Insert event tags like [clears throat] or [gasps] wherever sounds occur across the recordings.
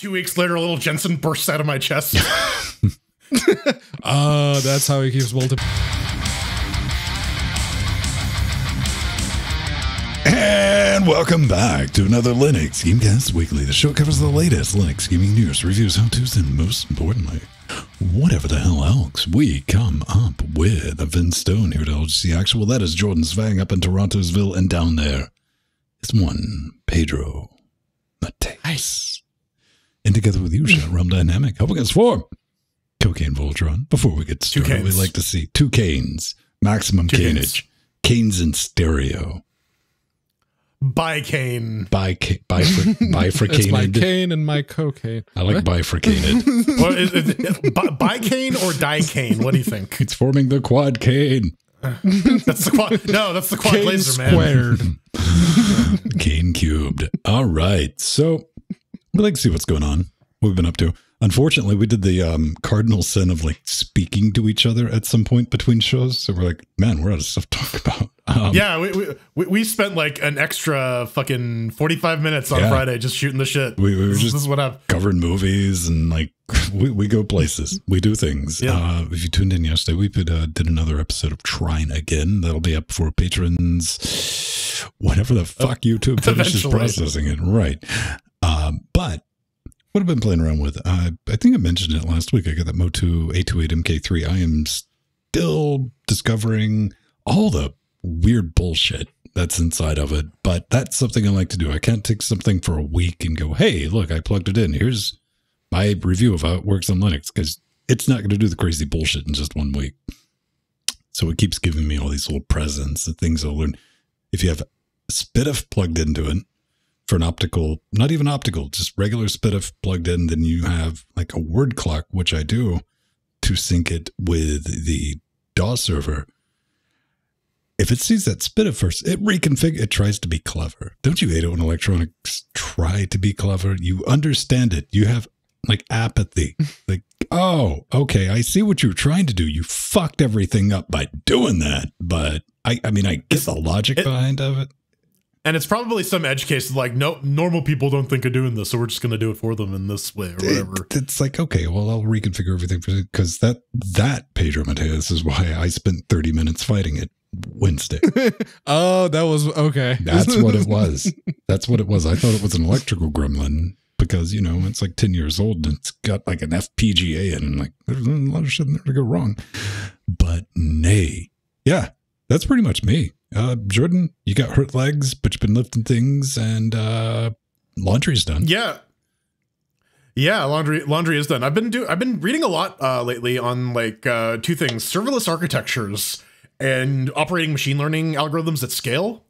Two weeks later, a little Jensen bursts out of my chest. Uh, [laughs] [laughs] that's how he keeps multiplying. And welcome back to another Linux Gamecast Weekly. The show covers the latest Linux gaming news, reviews, how to's, and most importantly, whatever the hell else we come up with. Venn Stone here to LGC Actual. That is Jordan Svang up in Torontosville, and down there is one Pedro Mateus. Nice. And together with you, Shot Realm Dynamic, helping us form Cocaine Voltron. Before we get started, we like to see two canes, maximum Two canage, canes in stereo. By Kane. Bica- bifur- [laughs] It's my bifurcated. cane and my cocaine. I like bifurcated. [laughs] What is it? Bi- By Kane or Die Kane? What do you think? it's forming the quad cane. [laughs] That's the quad. No, that's the quad Cane laser, man. squared. Cane cubed. All right. So we like to see what's going on. What we've been up to. Unfortunately, we did the um, cardinal sin of like speaking to each other at some point between shows. So we're like, man, we're out of stuff to talk about. Um, Yeah, we, we- we spent like an extra fucking forty five minutes on Yeah. Friday just shooting the shit. We, we were this, just this is what I've. covering movies and like [laughs] we, we go places we do things Yeah. uh if you tuned in yesterday we did, uh, did another episode of trying again that'll be up for patrons whenever the fuck youtube finishes Eventually. processing it right um but what i've been playing around with uh, i think i mentioned it last week i got that motu 828 mk3 i am still discovering all the weird bullshit that's inside of it. But that's something I like to do. I can't take something for a week and go, hey, look, I plugged it in. Here's my review of how it works on Linux because it's not going to do the crazy bullshit in just one week. So it keeps giving me all these little presents and things I'll learn. If you have S/PDIF plugged into it for an optical, not even optical, just regular S/PDIF plugged in, then you have like a word clock, which I do to sync it with the DAW server. If it sees that S/PDIF first, it reconfigure. It tries to be clever. Don't you hate it when electronics try to be clever? You understand it. You have like apathy. [laughs] like, oh, okay, I see what you're trying to do. You fucked everything up by doing that. But I, I mean, I get the logic it- behind of it. And it's probably some edge case of like, no, normal people don't think of doing this, so we're just gonna do it for them in this way or whatever. It- it's like okay, well, I'll reconfigure everything because that that Pedro Mateus is why I spent thirty minutes fighting it Wednesday. [laughs] Oh, that was okay. That's what it [laughs] was. That's what it was. I thought it was an electrical gremlin because you know it's like ten years old and it's got like an FPGA in it. And like there's a lot of shit in there to go wrong. But nay, yeah, that's pretty much me. Uh, Jordan, you got hurt legs, but you've been lifting things and uh, laundry's done. Yeah. Yeah, laundry laundry is done. I've been do I've been reading a lot uh, lately on like uh, two things: serverless architectures and operating machine learning algorithms at scale.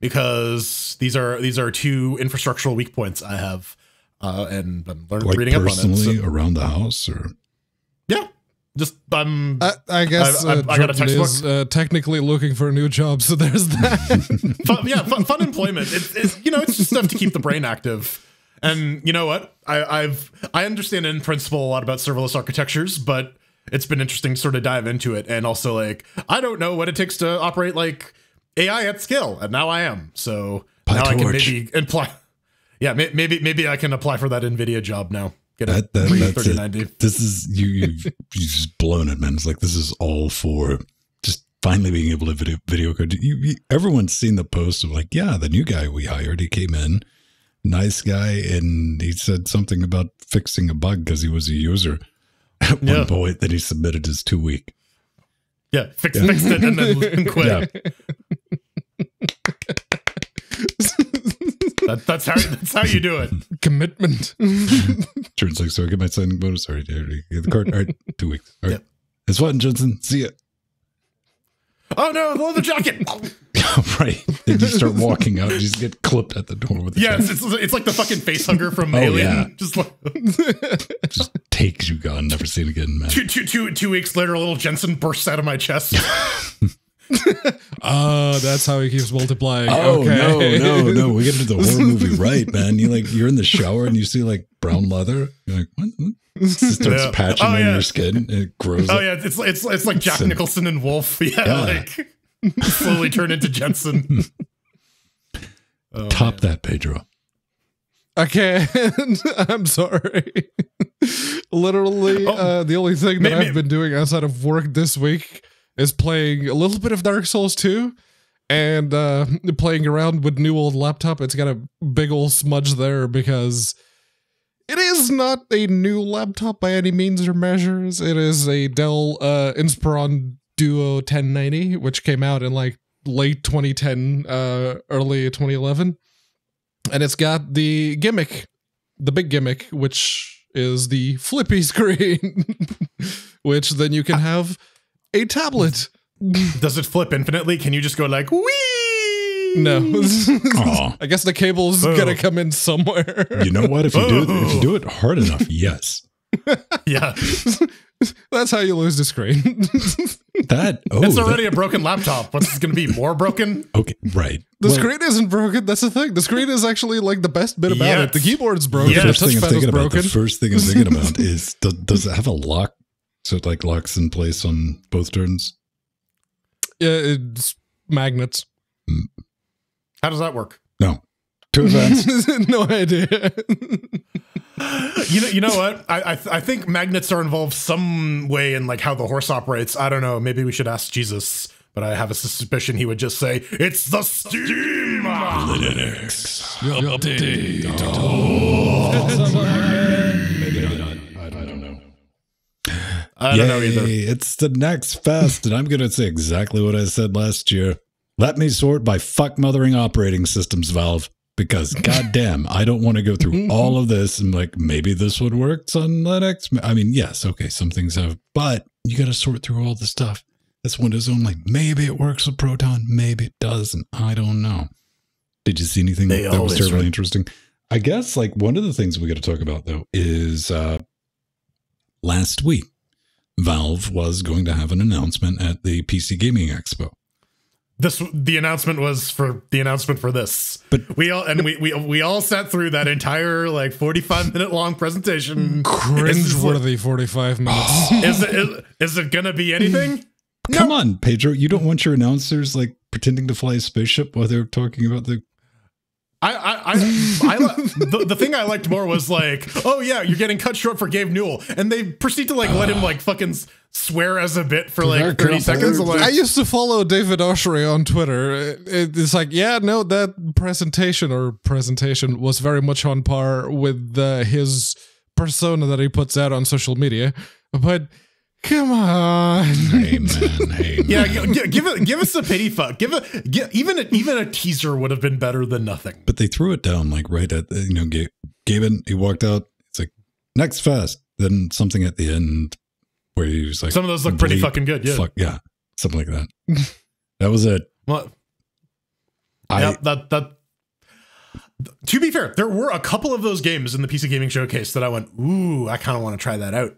Because these are these are two infrastructural weak points I have, uh, and I'm learning, Like reading up on it. personally So, around the house, or just I'm I, I guess I- I- uh, I got a Jordan is uh, technically looking for a new job, so there's that. [laughs] fun, yeah, fun, fun employment. It's, it's you know, it's just stuff to keep the brain active. And you know what? I, I've I understand in principle a lot about serverless architectures, but it's been interesting to sort of dive into it. And also, like, I don't know what it takes to operate like AI at scale, and now I am. So now I can maybe apply. Yeah, maybe maybe I can apply for that Nvidia job now. Get a that, that free that's it. 3090. This is you you've, you've just blown it, man. It's like this is all for just finally being able to video video code. You, you, everyone's seen the post of like, yeah, the new guy we hired, he came in, nice guy, and he said something about fixing a bug because he was a user. At Yeah. one point, then he submitted his two week. Yeah, fix, fixed it and then quit. [laughs] Yeah, That, that's how that's how you do it. Commitment. [laughs] turns like so. I get my signing bonus. All right, get the card. All right, two weeks. All right, Yep. it's fun, Jensen. See ya. Oh no, the leather jacket. [laughs] right. Then you start walking out. You just get clipped at the door with the Yeah, jacket. it's, it's, it's like the fucking face hugger from Oh, Alien. yeah. [laughs] Just like just takes you gone, never seen again, man. two, two, two, two weeks later, a little Jensen bursts out of my chest. Oh, that's how he keeps multiplying. Oh okay. no, no, no! [laughs] We get into the horror movie, right, man? You like you're in the shower and you see like brown leather. You're like, what? what? It starts Yeah. patching Oh, on yeah. your skin. It grows. oh up. yeah, it's it's it's like Jack Jensen. Nicholson and Wolf. [laughs] Yeah, Yeah. like slowly turn into Jensen. [laughs] Oh, Top that, Pedro. I can't. I'm sorry. Literally, Oh. uh, the only thing that May- I've may- been doing outside of work this week is playing a little bit of Dark Souls 2 and uh, playing around with new old laptop. It's got a big old smudge there because it is not a new laptop by any means or measures. It is a Dell uh, Inspiron Duo 1090, which came out in like late 2010, uh, early 2011 and it's got the gimmick, the big gimmick, which is the flippy [laughs] screen, which then you can have a tablet. Does it flip infinitely? Can you just go like wee? No, [laughs] I guess the cable's Oh. gonna come in somewhere. You know what? If you do it, if you do it hard enough, yes. [laughs] Yeah, [laughs] That's how you lose the screen. That oh, it's that- already a broken laptop. What's going to be more broken? okay, right. The Well, screen isn't broken. That's the thing. The screen is actually like the best bit about it. The keyboard's broken. Yes. The First thing I'm touchpad is thinking about. The first thing I'm thinking about is does, does it have a lock? So it like locks in place on both turns. Yeah, it's magnets. Hmm. How does that work? No, too advanced. [laughs] no idea. You know, you know what? I I, th- I think magnets are involved some way in like how the horse operates. I don't know. Maybe we should ask Jesus, but I have a suspicion he would just say it's the steam. I, I don't know. I don't know either. It's the next fest, and I'm going to say exactly what I said last year. Let me sort by fuck mothering operating systems, Valve, because [laughs] goddamn, I don't want to go through all of this and like maybe this would work on Linux. I mean, yes, okay, some things have, but you got to sort through all the stuff. That's Windows only. Maybe it works with Proton, maybe it doesn't. I don't know. Did you see anything They that was terribly interesting? I guess like one of the things we got to talk about though is uh last week Valve was going to have an announcement at the PC Gaming Expo. This the announcement was for the announcement for this. But- we all and we we we all sat through that entire like forty five minute long presentation. Cringe-worthy 45 minutes. Is it is, is it gonna be anything? Come on, Pedro, you don't want your announcers like pretending to fly a spaceship while they're talking about the I I I, I li- the, the thing I liked more was like, oh yeah, you're getting cut short for Gabe Newell, and they proceed to like let him like fucking swear as a bit for like thirty seconds. I'm I used to follow David Oshry on Twitter. It- It's like, yeah, no, that presentation or presentation was very much on par with uh, his persona that he puts out on social media. But come on. Hey man, hey yeah, g- g- give it give us a pity fuck. Give it gi- even a, even a teaser would have been better than nothing. But they threw it down like right at the, you know, Gabe, Gaben, he walked out. It's like next fest. Then something at the end where he was like, Some of those look pretty fucking good. Yeah. fuck yeah, something like that. that was it. Well, I yeah, that that. To be fair, there were a couple of those games in the PC Gaming Showcase that I went, ooh, I kind of want to try that out.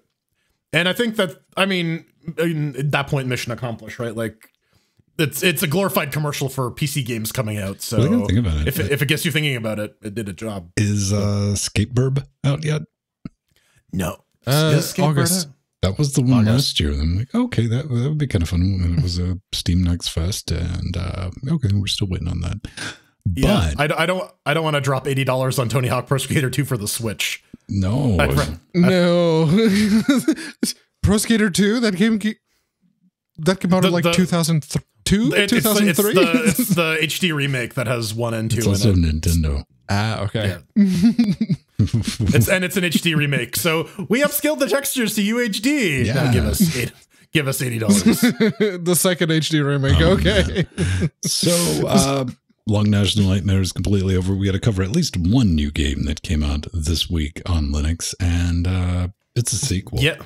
And I think that, I mean, in- at that point, mission accomplished, right? Like, it's it's a glorified commercial for PC games coming out. So Well, I gotta think about it. if it, if it gets you thinking about it, it did a job. is uh Skatebird out yet? No, Uh, Is August. out? That was the one August. last year. I'm like, okay, that, that would be kind of fun. And it was a Steam Next Fest, and uh, okay, we're still waiting on that. Yeah, But I, don't- I don't I don't want to drop eighty dollars on Tony Hawk Pro Skater 2 for the Switch. no, I'd ra- No. [laughs] Pro Skater 2, that game that came out The- in like the- 2002, It- it's, the, it's, 2003. the, [laughs] it's the HD remake that has one and two it's in also it. Nintendo. ah, okay. [laughs] It's and it's an HD remake. So we upscaled the textures to UHD. Now Yeah. give us eight, give us eighty dollars. the second HD remake. Oh, okay. So, uh, Long National Nightmare is completely over. We got to cover at least one new game that came out this week on Linux, and uh, it's a sequel. yeah.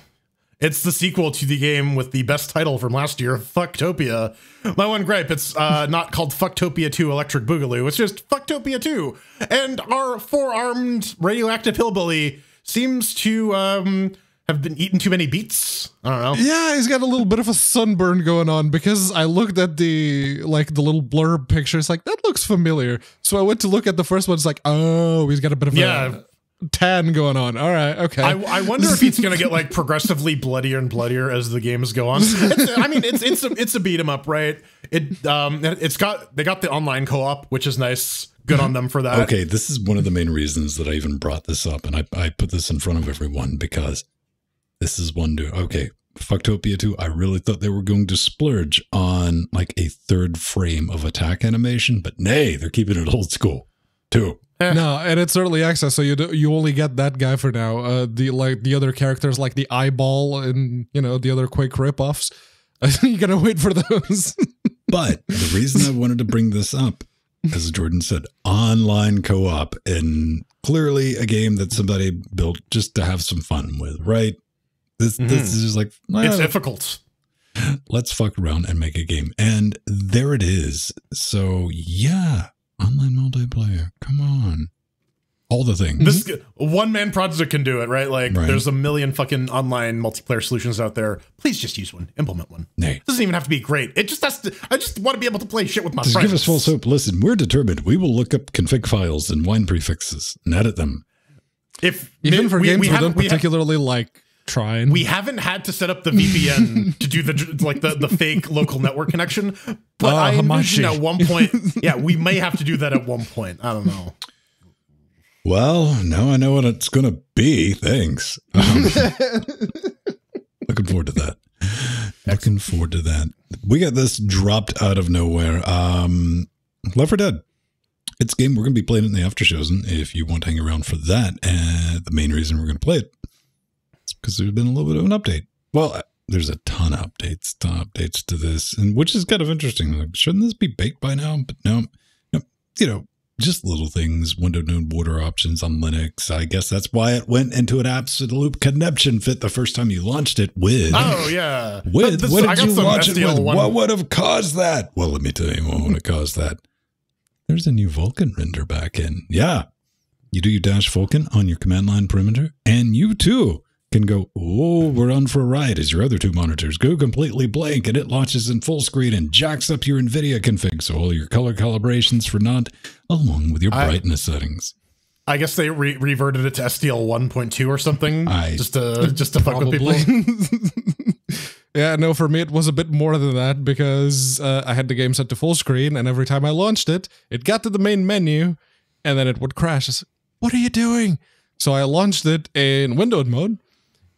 It's the sequel to the game with the best title from last year, FukTopia. My one gripe, it's uh, [laughs] not called FukTopia 2 Electric Boogaloo. It's just FukTopia 2. And our four-armed radioactive hillbilly seems to um, have been eating too many beets. I don't know. Yeah, he's got a little bit of a sunburn going on because I looked at the like the little blurb picture. It's like that looks familiar. So I went to look at the first one. It's like, oh, he's got a bit of Yeah. a tan going on. All right, okay. I, I wonder if it's gonna get like progressively bloodier and bloodier as the games go on. It's, I mean, it's it's a, it's a beat 'em up, right? it um it's got they got the online co-op, which is nice. Good on them for that. Okay, this is one of the main reasons that I even brought this up, and I, I put this in front of everyone because this is one to okay. FukTopia 2, I really thought they were going to splurge on like a third frame of attack animation, but nay, they're keeping it old school too. No, and it's early access, so you do, you only get that guy for now. Uh, the like the other characters, like the eyeball and you know the other Quake ripoffs, [laughs] you gotta wait for those. [laughs] But the reason I wanted to bring this up, as Jordan said, online co op, and clearly a game that somebody built just to have some fun with, right? This this mm-hmm. is just like It's difficult. [laughs] let's fuck around and make a game, and there it is. So yeah, online multiplayer. Come on, all the things. This one man project can do it, right? Like Right. there's a million fucking online multiplayer solutions out there. Please just use one. Implement one. Nay. It doesn't even have to be great. It just has to I just want to be able to play shit with my Just friends. give us false hope. Listen, we're determined. We will look up config files and wine prefixes and edit them. If Even for we, games we we, haven't- don't we ha- particularly like trying. we haven't had to set up the VPN [laughs] to do the like the, the fake local network connection, but Ah, I envision Hamachi. at one point, [laughs] yeah, we may have to do that at one point. I don't know. Well, now I know what it's going to be. Thanks. Um, [laughs] looking forward to that. Looking forward to that. We got this dropped out of nowhere. Um, Left 4 Dead. It's a game we're going to be playing it in the after shows. And if you want to hang around for that, and the main reason we're going to play it is because there's been a little bit of an update. Well, uh, there's a ton of updates, ton of updates to this, and which is kind of interesting. Like, shouldn't this be baked by now? But no, no you know, just little things, window node border options on Linux. I guess that's why it went into an absolute connection fit the first time you launched it with. Oh yeah, With This- what did you launch it with? one- What would have caused that? Well, let me tell you what would have caused that. There's a new Vulkan render back in. Yeah. You do your dash Vulkan on your command line perimeter, and you too can go, oh, we're on for a ride as your other two monitors go completely blank and it launches in full screen and jacks up your NVIDIA config. So all your color calibrations for not, along with your I- brightness settings. I guess they re- reverted it to SDL 1.2 or something, I- just to just to fuck with people. [laughs] yeah, no, for me it was a bit more than that because uh, I had the game set to full screen, and every time I launched it, it got to the main menu, and then it would crash. It's, what are you doing? So I launched it in windowed mode,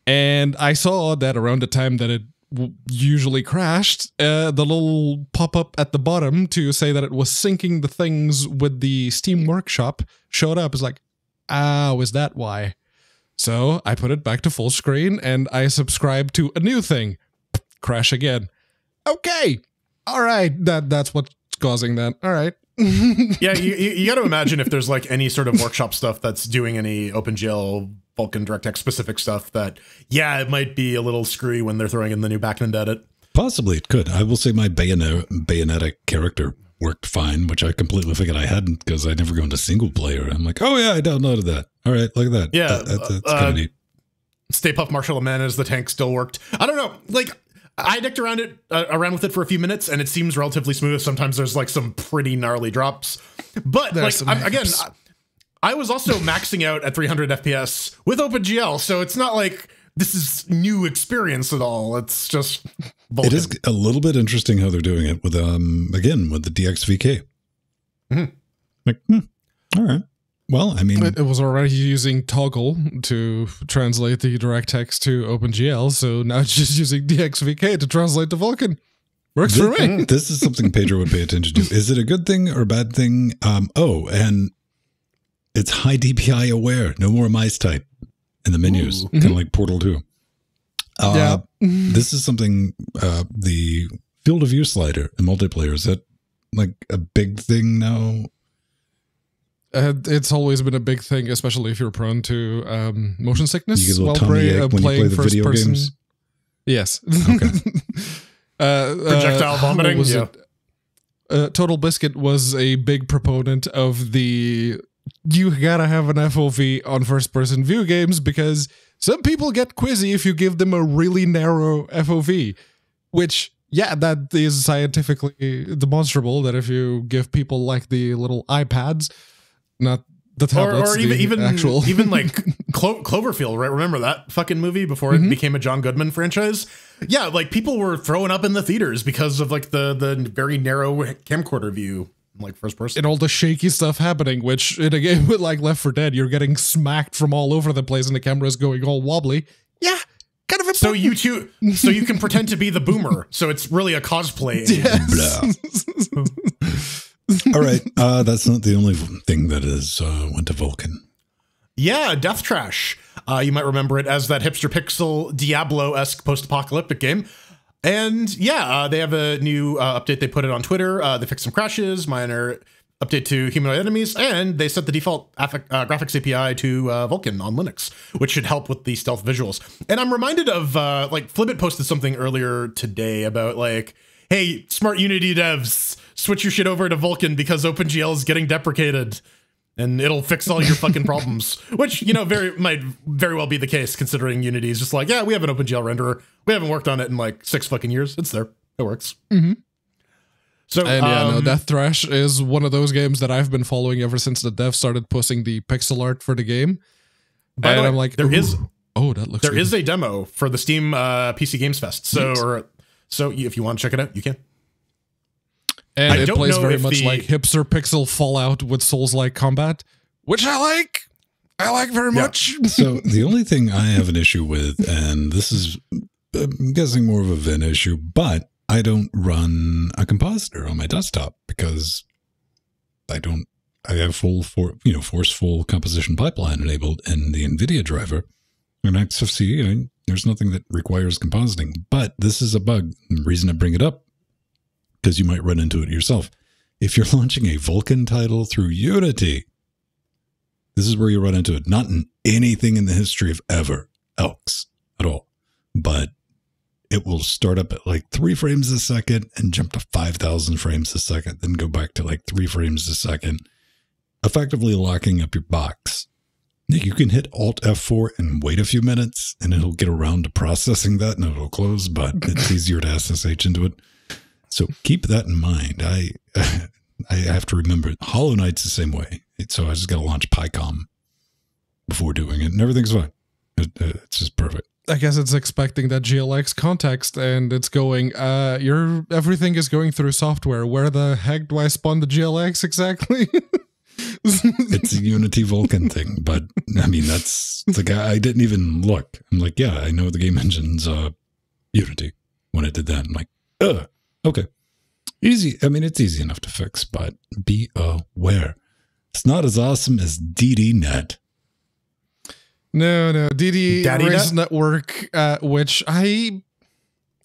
and I saw that around the time that it usually crashed, uh, the little pop up at the bottom to say that it was syncing the things with the Steam Workshop showed up. It's like, oh, was that why? So I put it back to full screen and I subscribed to a new thing. [sniffs] Crash again. Okay. All right. That that's what's causing that. All right. [laughs] yeah, you, you, you got to imagine if there's like any sort of workshop stuff that's doing any OpenGL, Vulkan, DirectX specific stuff that, yeah, it might be a little screwy when they're throwing in the new backend edit. Possibly it could. I will say my Bayonetta, Bayonetta character worked fine, which I completely figured I hadn't because I never go into single player. I'm like, oh yeah, I downloaded that. All right, look at that. Yeah, That- that- that's uh, kind of neat. Stay Puft Marshmallow Man as the tank still worked. I don't know. Like, I dicked around it uh, around with it for a few minutes, and it seems relatively smooth. Sometimes there's like some pretty gnarly drops, but There's like I'm, again. I, I was also maxing out at 300 FPS with OpenGL, so it's not like this is new experience at all. It's just Vulkan. It is a little bit interesting how they're doing it with um again with the DXVK. Mhm. Like, hmm, all right. Well, I mean, It, it was already using ToGL to translate the DirectX to OpenGL, so now it's just using DXVK to translate to Vulkan. Works for me. [laughs] this is something Pedro would pay attention to. Is it a good thing or a bad thing? Um, oh, and it's high DPI aware. No more mice type in the menus, Ooh. kind of like Portal 2. Uh, Yeah. [laughs] this is something uh, the field of view slider in multiplayer is that like a big thing now. Uh, it's always been a big thing, especially if you're prone to um, motion sickness You get a while tummy play- ache uh, when you playing play the first video person. games. Yes. Okay. [laughs] uh, Projectile uh, vomiting? was Yeah. it? Uh, Total Biscuit was a big proponent of the you gotta have an FOV on first person view games because some people get quizzy if you give them a really narrow FOV, which yeah, that is scientifically demonstrable that if you give people like the little iPads, not the tablets, or even the even actual [laughs] even like [laughs] Clo- Cloverfield, right? Remember that fucking movie before it mm-hmm. became a John Goodman franchise? Yeah, like people were throwing up in the theaters because of like the the very narrow camcorder view, like first person. and all the shaky stuff happening, which in a game with like Left 4 Dead, you're getting smacked from all over the place and the camera's going all wobbly. Yeah, kind of important. So you two, so you can pretend to be the boomer. So it's really a cosplay. [laughs] Blah. All right, uh, that's not the only thing that is uh, went to Vulkan. Yeah, Death Trash. Uh, you might remember it as that hipster pixel Diablo esque post apocalyptic game. And yeah, uh, they have a new uh, update. They put it on Twitter. Uh, they fixed some crashes, minor update to humanoid enemies, and they set the default uh, graphics API to uh, Vulkan on Linux, which should help with the stealth visuals. And I'm reminded of uh, like Flibit posted something earlier today about like, hey, smart Unity devs, switch your shit over to Vulkan because OpenGL is getting deprecated and it'll fix all your fucking problems. [laughs] Which you know very might very well be the case, considering Unity is just like, yeah, we have an OpenGL renderer. We haven't worked on it in like six fucking years. It's there. It works. Mm-hmm. So And yeah, no, um, Death Trash is one of those games that I've been following ever since the dev started posting the pixel art for the game. by the and way, I'm like, there is oh, that looks there good." is a demo for the Steam uh, PC Games Fest. So or so if you want to check it out, you can. And I it plays very much the- like hipster pixel Fallout with Souls-like combat, which I like. I like very Yeah. much. [laughs] So the only thing I have an issue with, and this is, I'm guessing more of a Venn issue, but I don't run a compositor on my desktop because I don't. I have full for you know forceful composition pipeline enabled in the NVIDIA driver. And XFCE, I, there's nothing that requires compositing, but this is a bug. The reason I bring it up because you might run into it yourself. If you're [laughs] launching a Vulkan title through Unity, this is where you run into it. Not in anything in the history of ever Elks at all, but it will start up at like three frames a second and jump to 5,000 frames a second, then go back to like three frames a second, effectively locking up your box. You can hit Alt F4 and wait a few minutes and it'll get around to processing that and it'll close, but it's [laughs] easier to SSH into it. So keep that in mind. I [laughs] I have to remember Hollow Knight's the same way. So I just got to launch picom before doing it, and everything's fine. It, uh, it's just perfect. I guess it's expecting that GLX context and it's going, uh, your everything is going through software. Where the heck do I spawn the GLX exactly? [laughs] It's a Unity Vulkan thing, but I mean that's the guy. I didn't even look. I'm like, yeah, I know the game engine's uh, Unity. When I did that, I'm like, uh, okay, easy. I mean, it's easy enough to fix, but be aware, it's not as awesome as DDNet. no, no, DD Daddy Race Net? Network, uh, which I,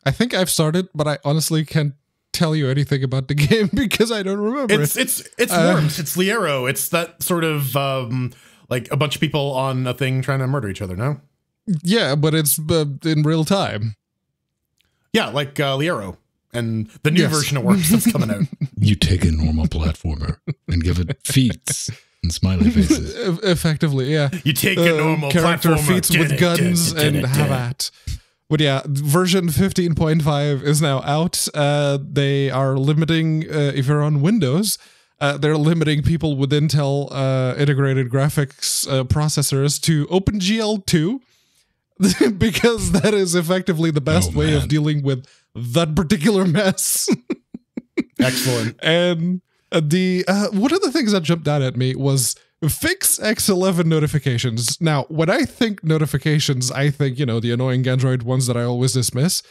I think I've started, but I honestly can't tell you anything about the [laughs] game because I don't remember It's it. it's it's Uh, Worms. It's Liero. It's that sort of um like a bunch of people on a thing trying to murder each other. No. Yeah, but it's uh, in real time. Yeah, like uh, Liero and the new Yes. version of Worms that's coming out. [laughs] You take a normal platformer and give it feet and smiley faces. [laughs] Eff- Effectively, yeah. You take a uh, normal character platformer, feet with dun-dun, guns dun-dun, and have dun-dun. at. But yeah, version 15.5 is now out. Uh, they are limiting, uh, if you're on Windows, uh, they're limiting people with Intel uh, integrated graphics uh, processors to OpenGL 2 [laughs] because that is effectively the best Oh, way of dealing with that particular mess. Excellent. [laughs] and uh, the uh, one of the things that jumped out at me was fix X11 notifications. Now, when I think notifications, I think you know the annoying Android ones that I always dismiss.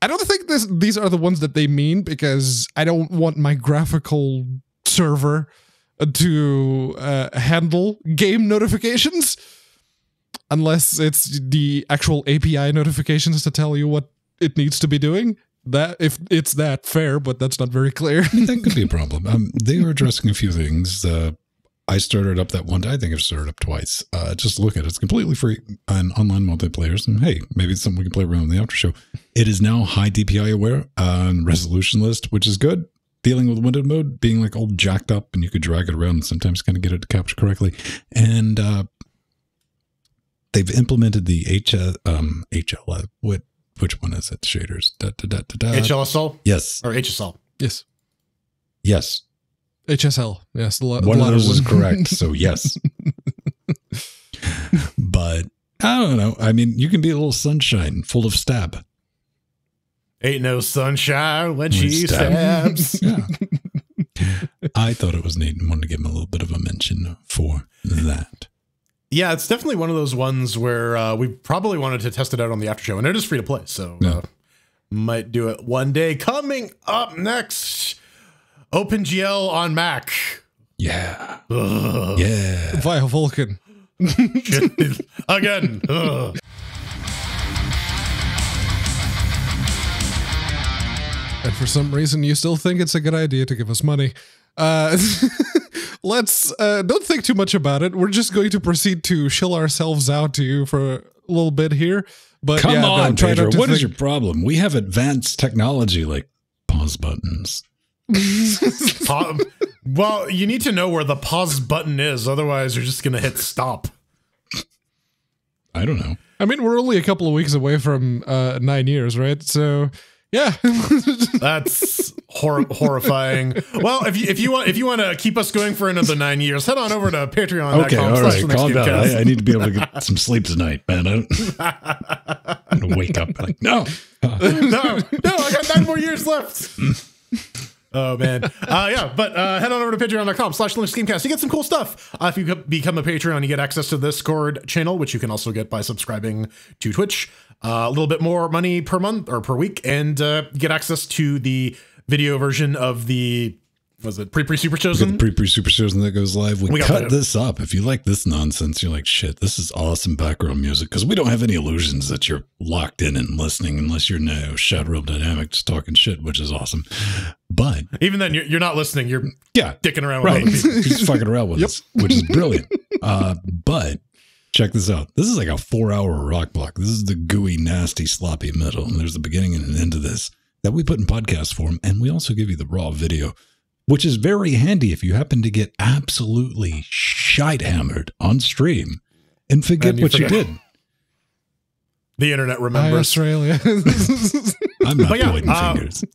I don't think this these are the ones that they mean because I don't want my graphical server to uh, handle game notifications unless it's the actual API notifications to tell you what it needs to be doing. That if it's that fair, but that's not very clear. that could be a [laughs] problem. Um, they were addressing a few things. Uh, I started up that one. I think I've started up twice. Uh, just look at it. It's completely free on online multiplayers. And hey, maybe it's something we can play around in the after show. It is now high DPI aware on resolution list, which is good. Dealing with windowed mode, being like all jacked up, and you could drag it around and sometimes kind of get it to capture correctly. And uh, they've implemented the H um HL. What which one is it? Shaders. Da, da, da, da, da. HLSL Yes. or HSL. yes. Yes. HSL. Yes. The, la- the One of latter those is correct. [laughs] So yes, but I don't know. I mean, you can be a little sunshine, full of stab. Ain't no sunshine when she Stab. stabs. [laughs] Yeah. I thought it was neat and wanted to give him a little bit of a mention for that. Yeah, it's definitely one of those ones where uh, we probably wanted to test it out on the after show, and it is free to play, so Yeah. uh, might do it one day. Coming up next, OpenGL on Mac. Yeah. Ugh. Yeah. Via Vulkan. [laughs] Again. Ugh. And for some reason, you still think it's a good idea to give us money. Uh, [laughs] let's uh, don't think too much about it. We're just going to proceed to chill ourselves out to you for a little bit here. But Come yeah, on, try Pedro. not to What is think- your problem? We have advanced technology like pause buttons. [laughs] Pa- well, you need to know where the pause button is, otherwise, you're just going to hit stop. I don't know. I mean, we're only a couple of weeks away from uh, nine years, right? So, yeah. [laughs] That's hor- horrifying. Well, if you if you want if you want to keep us going for another nine years, head on over to Patreon. Okay, all right, calm down. I, I need to be able to get some sleep tonight, man. I don't, I'm gonna wake up like no. [laughs] no, no, I got nine more years left. [laughs] Oh man, uh, yeah, but uh, head on over to patreon.com slash Linux. You get some cool stuff. Uh, if you become a Patreon, you get access to the Discord channel, which you can also get by subscribing to Twitch. Uh, a little bit more money per month or per week, and uh, get access to the video version of the was it pre pre super chosen. pre pre super season that goes live. We, We cut this up. If you like this nonsense, you're like, shit, this is awesome background music because we don't have any illusions that you're locked in and listening unless you're now Shadow Dynamic just talking shit, which is awesome. But Even then, you're, you're not listening. You're yeah, dicking around with right. other people. [laughs] Just fucking around with us, which is brilliant. Uh, but check this out. This is like a four hour rock block. This is the gooey, nasty, sloppy middle. And there's the beginning and an end to this that we put in podcast form. And we also give you the raw video, which is very handy if you happen to get absolutely shite hammered on stream and forget And you what you did. The internet Hi, remembers. Australia. [laughs] I'm not But yeah, pointing uh, fingers. [laughs]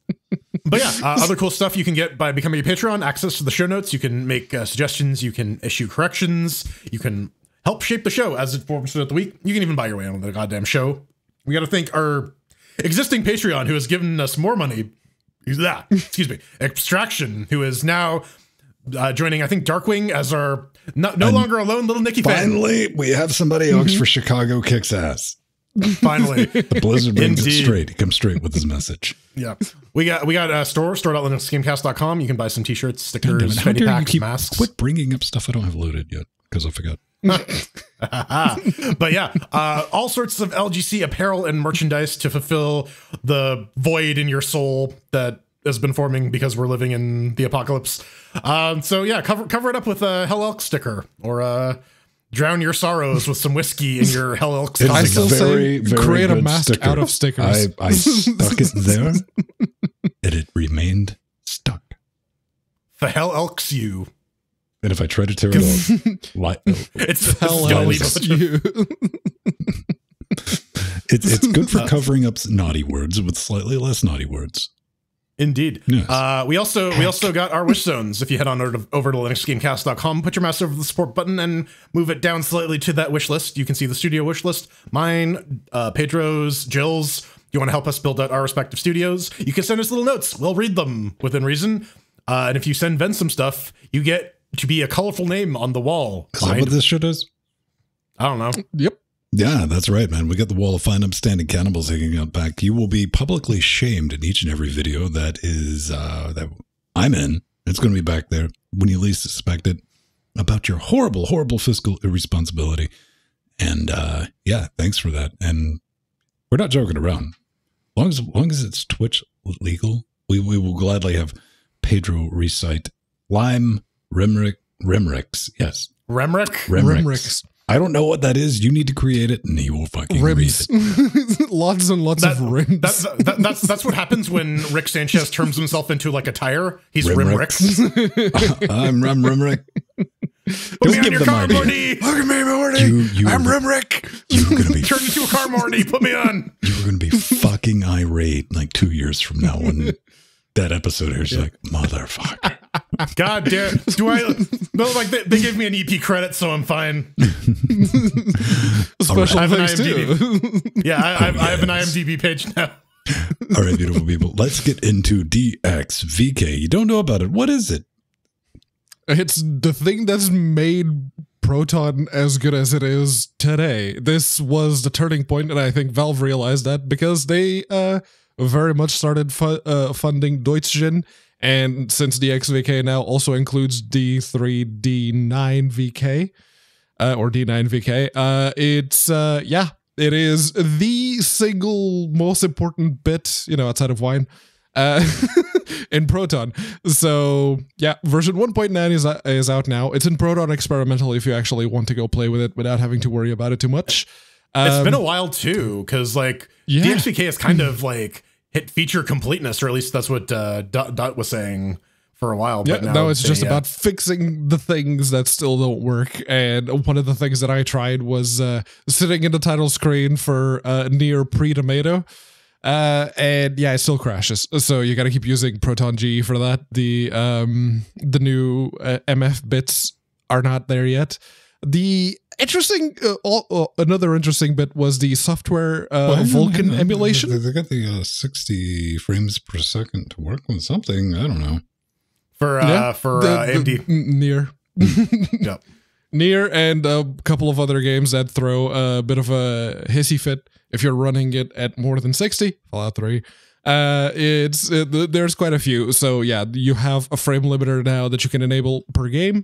But yeah, uh, other cool stuff you can get by becoming a Patreon, access to the show notes. You can make uh, suggestions. You can issue corrections. You can help shape the show as it forms throughout the week. You can even buy your way on the goddamn show. We got to thank our existing Patreon who has given us more money. Yeah, excuse me. Abstraction, who is now uh, joining, I think, Darkwing as our no, no longer alone little Nikki fan. Finally, we have somebody else for Chicago kicks ass. Finally. [laughs] The Blizzard brings it straight. He comes straight with his message. Yeah. We got we got a store, store.linuxgamecast.com. You can buy some t-shirts, God damn it. stickers, How fanny packs, keep masks. quit bringing up stuff I don't have loaded yet because I forgot. [laughs] [laughs] [laughs] but yeah, uh, all sorts of LGC apparel and merchandise to fulfill the void in your soul that has been forming because we're living in the apocalypse. Um, so yeah, cover cover it up with a Hell Elk sticker or uh, drown your sorrows with some whiskey in your Hell Elk I stocking. still say create a mask out of stickers. I, I stuck it there [laughs] and it remained stuck. The Hell Elks you. And if I try to tear it off, [laughs] li- [laughs] It's, it's Hell gonna else leave a bunch of- you. [laughs] it's, it's good for covering up naughty words with slightly less naughty words. Indeed. Yes. Uh, we also we also got our wish zones. If you head on over to, over to linuxgamecast.com, put your mouse over the support button and move it down slightly to that wish list. You can see the studio wish list. Mine, uh, Pedro's, Jill's. You want to help us build out our respective studios? You can send us little notes. We'll read them within reason. Uh, and if you send Venn some stuff, you get to be a colorful name on the wall. Is that behind- what this shit is? I don't know. Yep. Yeah, that's right, man. We got the wall of fine upstanding cannibals hanging out back. You will be publicly shamed in each and every video that is uh that I'm in. It's going to be back there when you least suspect it about your horrible, horrible fiscal irresponsibility. And uh yeah, thanks for that. And we're not joking around. Long as long as it's Twitch legal, we, we will gladly have Pedro recite Lime Rimrick Rimricks. Yes. Remrick? Rimricks. Rimricks. I don't know what that is. You need to create it, and he will fucking read Rims. it. [laughs] lots and lots That- of rims. That, that, that's that's what happens when Rick Sanchez turns himself into like a tire. He's Rimrick. Rimrick. [laughs] I'm Rum Rimrick. Put me on your car, Morty. Look at me, Morty. You, you, I'm were, Rimrick. You're gonna be, Turn into a car, [laughs] Morty. Put me on. you were gonna be fucking irate like two years from now when that episode airs. Like motherfucker. God damn. Do I? No, like they, they gave me an EP credit, so I'm fine. Special I have an thanks too. Yeah, I, I, I have an IMDb page now. All right, beautiful people. Let's get into DXVK. You don't know about it. What is it? It's the thing that's made Proton as good as it is today. This was the turning point, and I think Valve realized that because they uh, very much started fu- uh, funding Doitsujin, and since DXVK now also includes D3D9VK uh, or D9VK, uh, it's uh, yeah, it is the single most important bit, you know, outside of wine uh, [laughs] in Proton. So yeah, version 1.9 is is out now. It's in Proton experimental if you actually want to go play with it without having to worry about it too much. it's been a while too, because like Yeah. DXVK is kind of like hit feature completeness, or at least that's what uh, Dot, Dot was saying for a while. yeah, But now, now it's just uh, about fixing the things that still don't work. And one of the things that I tried was uh, sitting in the title screen for uh, near pre tomato. Uh, and yeah, it still crashes. So you got to keep using Proton G for that. The um the new uh, MF bits are not there yet. The interesting, uh, all, uh, another interesting bit was the software uh, Well, Vulkan they- emulation. They, they got the uh, 60 frames per second to work with something. I don't know. for uh, for the- uh, the- AMD. NieR. [laughs] Yep. NieR and a couple of other games that throw a bit of a hissy fit if you're running it at more than 60 fallout 3 uh it's uh, there's quite a few so yeah you have a frame limiter now that you can enable per game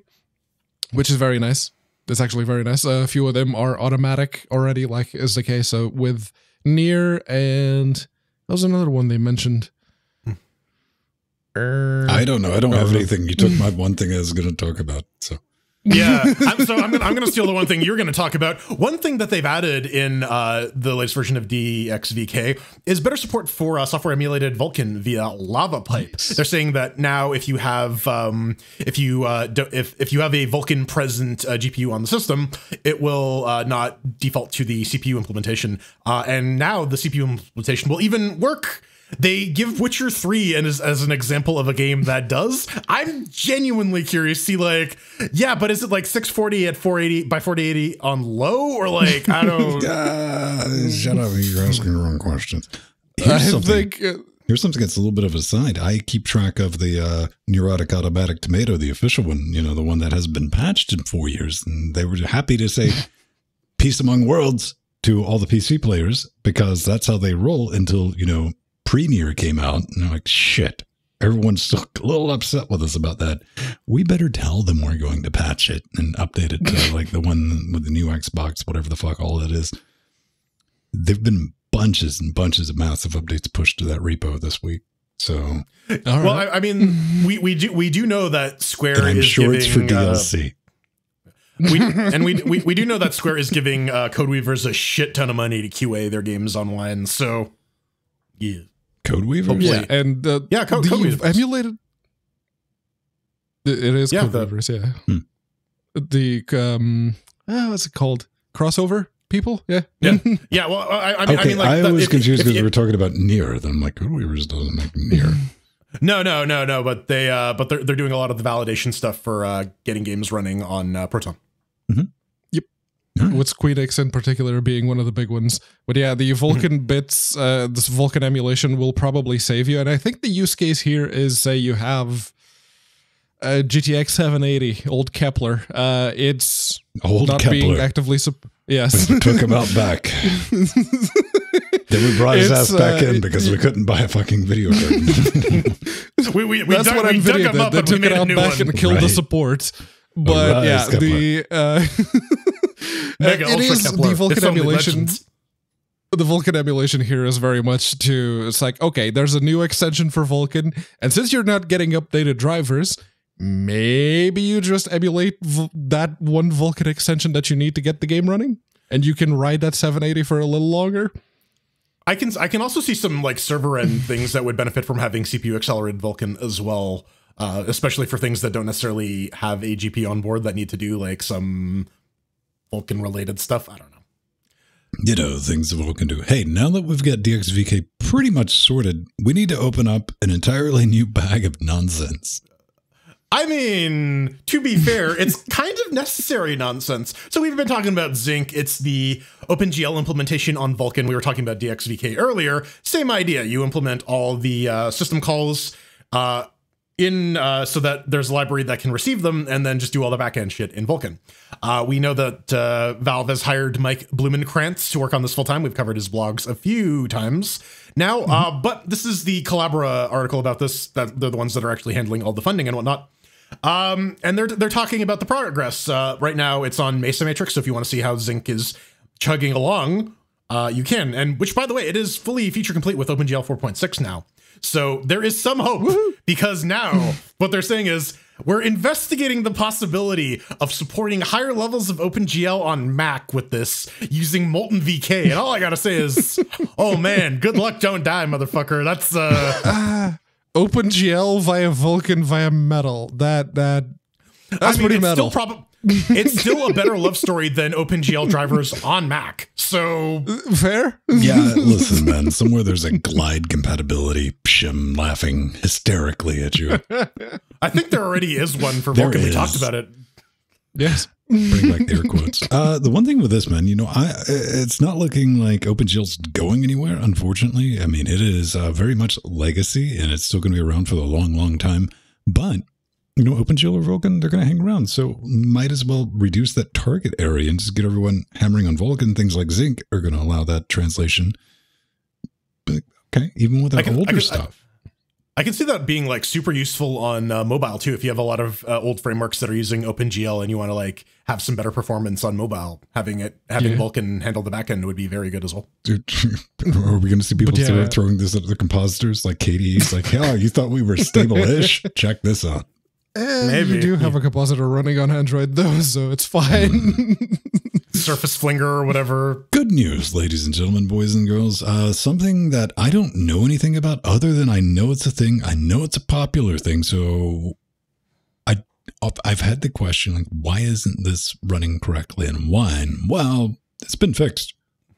which is very nice that's actually very nice a few of them are automatic already like is the case so with NieR and that was another one they mentioned Er, I don't know. I don't have Uh, anything. You took [laughs] my one thing I was going to talk about. So yeah. [laughs] I'm, so I'm gonna I'm gonna steal the one thing you're gonna talk about. One thing that they've added in uh, the latest version of DXVK is better support for uh, software emulated Vulkan via Lavapipe. They're saying that now if you have um, if you uh, do, if if you have a Vulkan present uh, GPU on the system, it will uh, not default to the CPU implementation. Uh, and now the CPU implementation will even work. They give Witcher 3 as, as an example of a game that does. I'm genuinely curious to see like, yeah, but is it like 640 at 480 by 4080 on low or like I don't Ah, shut up. You're asking the wrong questions. I Here's something. think uh, Here's something that's a little bit of a side. I keep track of the uh, Neurotic Automatic Tomato, the official one, you know, the one that has been patched in four years. And they were happy to say [laughs] peace among worlds to all the PC players because that's how they roll until, you know, pre-near came out. And I'm like, shit. Everyone's still [laughs] a little upset with us about that. We better tell them we're going to patch it and update it to like the one with the new Xbox, whatever the fuck all that is. There've been bunches and bunches of massive updates pushed to that repo this week. So all Well. I, I mean, we, we do we do know that Square and I'm is sure giving, it's for uh, DLC. we, [laughs] and we, we we do know that Square is giving uh, Codeweavers a shit ton of money to QA their games online. So, yeah, Code Weaver. Yeah, and uh, Yeah, Code- Code emulated. It is Yeah, Code the- Weavers, yeah. Hmm. The um, oh, what's it called? Crossover people, yeah, Yeah. [laughs] yeah. Well, I, I mean, Okay, I mean, like, I the- was if- confused because we were talking about NieR. Then I'm like, Code Weavers doesn't make NieR. [laughs] No, no, no, no. But they, uh, but they're they're doing a lot of the validation stuff for uh, getting games running on uh, Proton. [clears throat] with Squeenix in particular being one of the big ones. But yeah, the Vulkan [clears throat] bits, uh, this Vulkan emulation will probably save you. And I think the use case here is say you have a GTX 780, old Kepler. Uh, it's Old not being actively sup- yes. We took him out back. [laughs] then we brought his It's, ass back uh, in because we couldn't buy a fucking video card. [laughs] We we, we That's dug, what we I'm dug video them did. up They and we took made it a out new back one. and killed the support. But Arise, yeah, Kepler. the uh, [laughs] Mega it Ultra is Kepler. the Vulkan It's emulation. the Vulkan emulation here is very much to it's like okay, there's a new extension for Vulkan, and since you're not getting updated drivers, maybe you just emulate v- that one Vulkan extension that you need to get the game running, and you can ride that 780 for a little longer. I can I can also see some like server end [laughs] things that would benefit from having CPU accelerated Vulkan as well, uh, especially for things that don't necessarily have a GPU on board that need to do like some Vulkan related stuff. I don't know. you know, things that we can do. Hey, now that we've got DXVK pretty much sorted, we need to open up an entirely new bag of nonsense. I mean, to be fair, it's [laughs] kind of necessary nonsense. So we've been talking about Zink. It's the OpenGL implementation on Vulkan. We were talking about DXVK earlier. Same idea. You implement all the uh, system calls uh, in uh, so that there's a library that can receive them and then just do all the backend shit in Vulkan. Uh, we know that uh, Valve has hired Mike Blumenkrantz to work on this full time. We've covered his blogs a few times now, uh, but this is the Collabora article about this. That they're the ones that are actually handling all the funding and whatnot. Um, and they're they're talking about the progress. Uh, right now, it's on Mesa Matrix. So if you want to see how Zink is chugging along, uh, you can. And which, by the way, it is fully feature complete with OpenGL 4.6 now. So there is some hope because now [laughs] what they're saying is we're investigating the possibility of supporting higher levels of OpenGL on Mac with this using MoltenVK. And all I gotta say is, [laughs] oh man, good luck, don't die, motherfucker. That's uh [laughs] OpenGL via Vulkan via Metal. That that that's I mean, pretty metal. Still prob- it's still a better love story than OpenGL drivers on Mac. So Fair. Yeah, [laughs] listen, man. Somewhere there's a glide compatibility. Psh, I'm laughing hysterically at you. I think there already is one for There Vulkan. We talked about it. Yes. Bring back the air quotes. [laughs] Uh, the one thing with this, man, you know, I it's not looking like OpenGL's going anywhere. Unfortunately, I mean, it is uh, very much legacy, and it's still going to be around for a long, long time. But you know, OpenGL or Vulkan, they're going to hang around. So might as well reduce that target area and just get everyone hammering on Vulkan. Things like Zink are going to allow that translation. But, okay, even with I that can- I older can- stuff. I can see that being like super useful on uh, mobile too. If you have a lot of uh, old frameworks that are using OpenGL and you want to like have some better performance on mobile, having it having Yeah. Vulkan handle the backend would be very good as well. Dude, [laughs] are we going to see people yeah. throwing this at the compositors like KDE's? Like, yeah, you thought we were stable-ish? [laughs] Check this out. Eh, Maybe. you do have a compositor running on Android though, so it's fine. [laughs] Surface Flinger or whatever. Good news, ladies and gentlemen, boys and girls. Uh, something that I don't know anything about, other than I know it's a thing. I know it's a popular thing. So, I I've had the question like, why isn't this running correctly in Wine? Well, it's been fixed.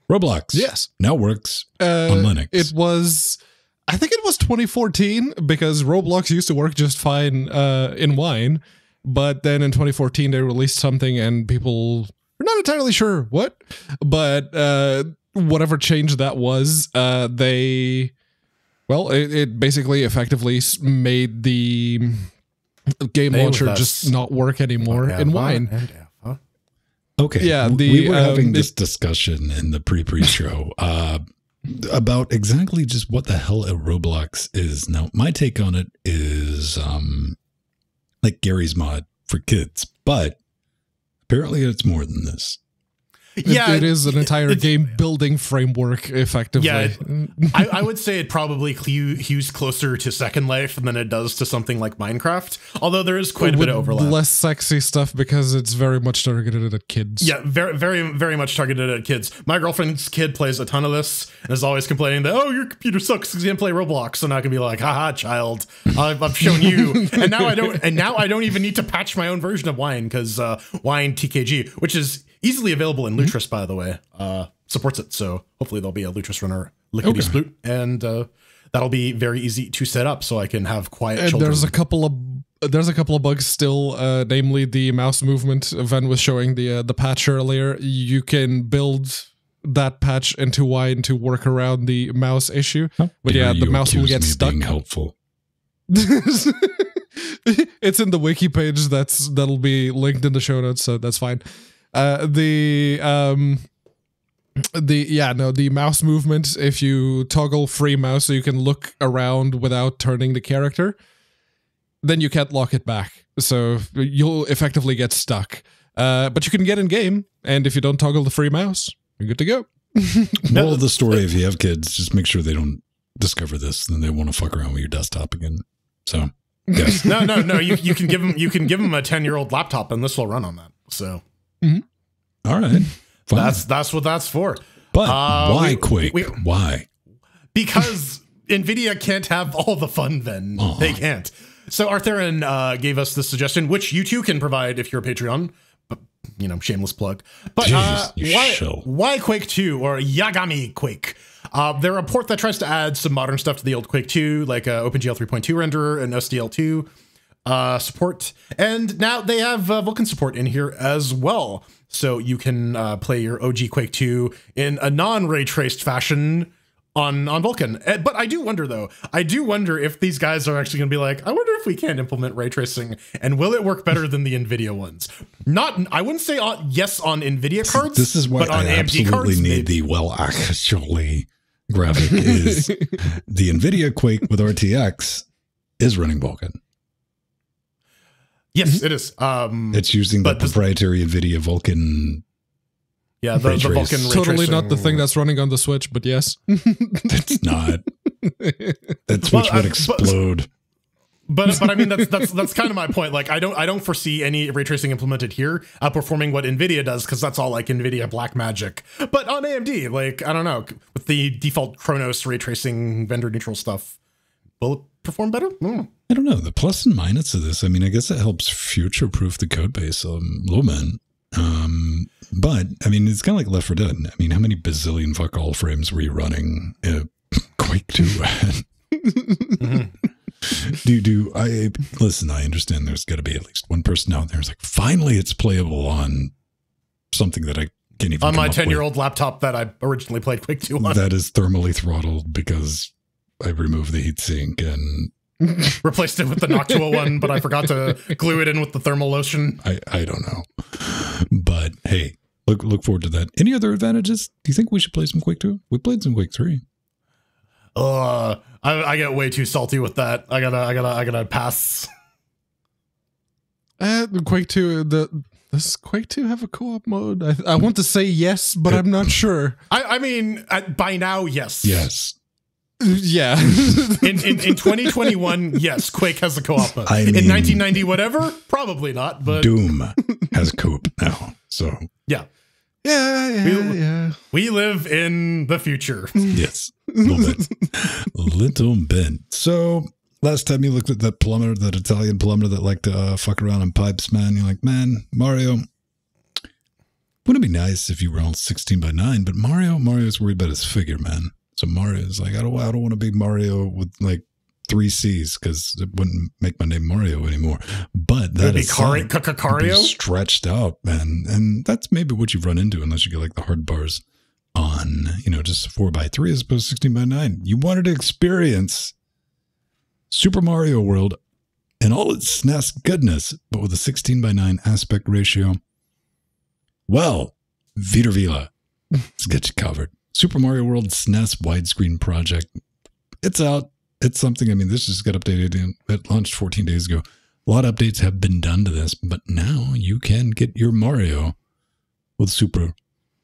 Roblox, yes. now works. Uh, On Linux. It was, I think it was 2014 because Roblox used to work just fine uh, in Wine, but then in 2014 they released something and people are not entirely sure what, but uh, whatever change that was, uh, they, well, it, it basically effectively made the game They launcher just not work anymore in Wine. And Okay. Yeah, the, we were having um, this discussion in the pre-pre show [laughs] uh, about exactly just what the hell a Roblox is. Now, my take on it is um, like Garry's Mod for kids, but apparently it's more than this. It- Yeah, it is an entire game building framework, effectively. Yeah, [laughs] I, I would say it probably hews closer to Second Life than it does to something like Minecraft. Although there is quite a bit of overlap. Less sexy stuff because it's very much targeted at kids. Yeah, very, very, very much targeted at kids. My girlfriend's kid plays a ton of this and is always complaining that, oh, your computer sucks because you can't play Roblox. So now I can be like, haha, child, I've, I've shown you. and now I don't, and now I don't even need to patch my own version of Wine because uh, Wine TKG, which is easily available in Lutris, by the way, uh, supports it. So hopefully there'll be a Lutris runner lickety sploot, and uh, that'll be very easy to set up so I can have quiet and children. there's a couple of there's a couple of bugs still, uh, namely the mouse movement. Venn was showing the uh, the patch earlier. You can build that patch into Wine to work around the mouse issue. But Dare yeah, the mouse will get stuck. helpful. [laughs] it's in the wiki page that's that'll be linked in the show notes so that's fine uh the um the yeah no the mouse movement if you toggle free mouse so you can look around without turning the character then you can't lock it back so you'll effectively get stuck uh but you can get in game and if you don't toggle the free mouse you're good to go [laughs] Moral of the story: If you have kids, just make sure they don't discover this, then they want to fuck around with your desktop again. So, [laughs] yes, no, no, no. You, you can give them you can give them a ten year old laptop and this will run on that. So all right, [laughs] fine. that's that's what that's for. but uh, why we- Quake? we- why? because Nvidia can't have all the fun. Then Aw. they can't. So Arthurian uh, gave us this suggestion, which you too can provide if you're a Patreon. But you know, shameless plug. But uh, why why Quake Two or Yamagi Quake? Uh, they're a port that tries to add some modern stuff to the old Quake 2, like uh, OpenGL 3.2 renderer and SDL2. Uh, support, and now they have uh, Vulkan support in here as well. So you can uh, play your OG Quake 2 in a non-ray traced fashion on on Vulkan. Eh, But I do wonder though. I do wonder if these guys are actually going to be like, I wonder if we can implement ray tracing and will it work better than the Nvidia ones? Not I wouldn't say on, yes on Nvidia cards. This is why but on I AMD absolutely cards, need maybe. the well actually graphic is [laughs] the NVIDIA Quake with RTX is running Vulkan. Yes, mm-hmm. it is. Um It's using the But this- proprietary NVIDIA Vulkan. yeah, the, the trace. Vulkan ray totally not the thing that's running on the Switch, but yes. [laughs] It's not. That Switch Well, would I- but- explode. But but I mean that's that's that's kind of my point. Like I don't I don't foresee any ray tracing implemented here uh, outperforming what Nvidia does because that's all like Nvidia black magic. But on AMD, like I don't know, with the default Khronos ray tracing vendor neutral stuff, will it perform better? Mm. I don't know. The plus and minus of this, I mean, I guess it helps future proof the code base um, a little bit. Um, but, I mean, it's kind of like Left 4 Dead. I mean, how many bazillion fuck all frames were you running uh, [laughs] Quake 2 at? [laughs] do do I listen? I understand there's got to be at least one person out there who's like, finally, it's playable on something that I can't even On come my ten year old laptop that I originally played Quake Two on, that is thermally throttled because I removed the heatsink and [laughs] replaced it with the Noctua one, but I forgot to glue it in with the thermal lotion. I, I don't know. But hey, look look forward to that. Any other advantages? Do you think we should play some Quake 2? We played some Quake 3. Uh, I, I get way too salty with that. I gotta I gotta I gotta pass. Uh, Quake 2, the does Quake 2 have a co-op mode? I, I want to say yes, but I'm not sure. I I mean uh, by now yes Yes. Yeah. in, in, in 2021, yes, Quake has a co-op mode. I in 1990, whatever, probably not. But Doom has coop now. So yeah, yeah, yeah, We- yeah. we live in the future. yes. A little bit. A little bit. So last time you looked at that plumber, that Italian plumber that liked to uh, fuck around on pipes, man, you're like, man, Mario. Wouldn't it be nice if you were all 16 by 9? But Mario, Mario's worried about his figure, man. So Mario's like, I don't, I don't want to be Mario with like three C's because it wouldn't make my name Mario anymore. But that is Kakario. stretched out, man. And that's maybe what you've run into unless you get like the hard bars on, you know, just four by three as opposed to 16 by nine. You wanted to experience Super Mario World and all its SNES goodness, but with a 16 by 9 aspect ratio. Well, Vitor Vilela, let's get you covered. Super Mario World SNES widescreen project. It's out. It's something, I mean, this just got updated in, it launched 14 days ago. A lot of updates have been done to this, but now you can get your Mario with super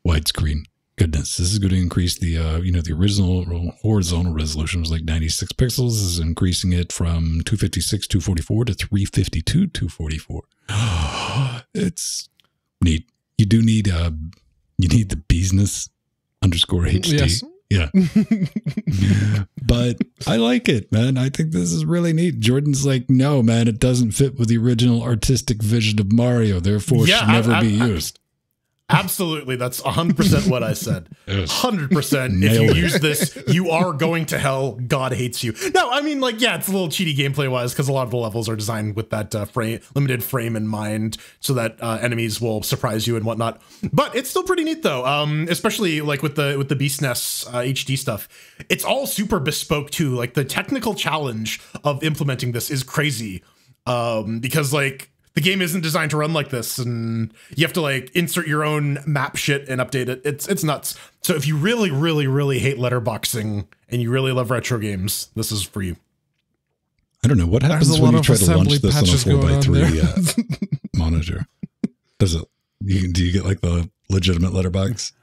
widescreen goodness. This is going to increase the, uh, you know, the original horizontal resolution was like 96 pixels. This is increasing it from 256, 244 to 352, 244. [gasps] it's neat. You do need, uh, you need the bsnes underscore HD. Yes. Yeah. [laughs] but I like it, man. I think this is really neat. Jordan's like, no, man, it doesn't fit with the original artistic vision of Mario. Therefore, Yeah, should never I- I- be used. Absolutely, that's 100% what I said. [laughs] 100%. If you use this, you are going to hell. God hates you. No, I mean, like, yeah, it's a little cheaty gameplay wise because a lot of the levels are designed with that uh, frame, limited frame in mind so that uh, enemies will surprise you and whatnot. But it's still pretty neat though, um, especially like with the with the bsnes uh, HD stuff. It's all super bespoke too. Like the technical challenge of implementing this is crazy um, because like the game isn't designed to run like this and you have to like insert your own map shit and update it it's it's nuts so if you really really really hate letterboxing and you really love retro games this is for you I don't know what happens when you try to launch this on a four by going on three uh, [laughs] monitor. Does it? You, do you get like the legitimate letterbox?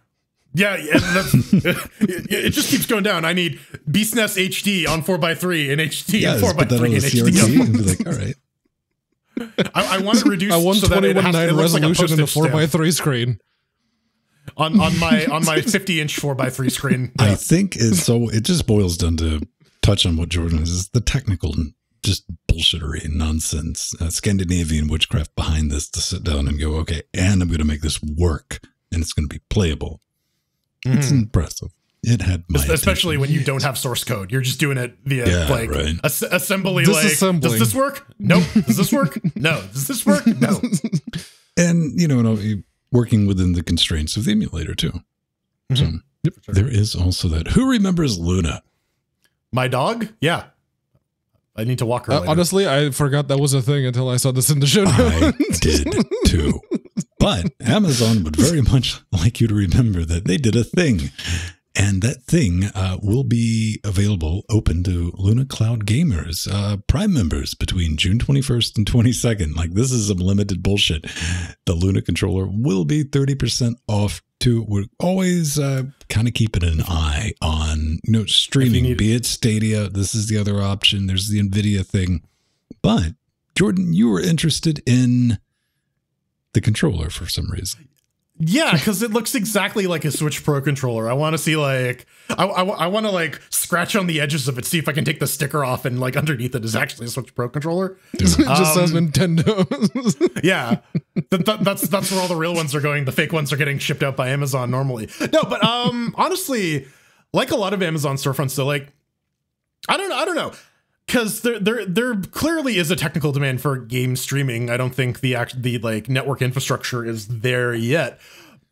yeah, yeah that's, it, [laughs] it just keeps going down i need bsnes hd on 4x3 and hd Yes, and 4x3 put that on and hd CRT and be like, all right. I, I want to [laughs] reduce I want so that it has- 21.9 it looks like a resolution in the 4x3 screen. on on my on my 50 inch 4x3 screen I think it's so. It just boils down to touch on what Jordan is, is the technical, just bullshittery and nonsense, uh, Scandinavian witchcraft behind this to sit down and go, okay, and I'm going to make this work, and it's going to be playable. It's Mhm. impressive. It had my especially attention. when you don't have source code. You're just doing it via Yeah, like right. as- assembly. Like, does this work? Nope. Does this work? No. Does this work? No. [laughs] and you know, and I'll- working within the constraints of the emulator too. So Mhm. there is also that. Who remembers Luna? My dog? Yeah. I need to walk her. Uh, honestly, I forgot that was a thing until I saw this in the show I did too. [laughs] But Amazon would very much like you to remember that they did a thing. And that thing uh, will be available open to Luna Cloud gamers, uh, Prime members between June 21st and 22nd. Like, this is some limited bullshit. The Luna controller will be 30% off too. We're always uh, kind of keeping an eye on you know streaming, be it Stadia. This is the other option. There's the NVIDIA thing. But, Jordan, you were interested in the controller for some reason. Yeah, because it looks exactly like a Switch Pro controller. I want to see like I, I, I want to like scratch on the edges of it, see if I can take the sticker off, and like underneath it is actually a Switch Pro controller. it just says Um, Nintendo. [laughs] Yeah, Th- th- that's that's where all the real ones are going. The fake ones are getting shipped out by Amazon normally. No, but um, honestly, like a lot of Amazon storefronts, though, like I don't know, I don't know. Because there, there, there clearly is a technical demand for game streaming. I don't think the act, the like network infrastructure is there yet.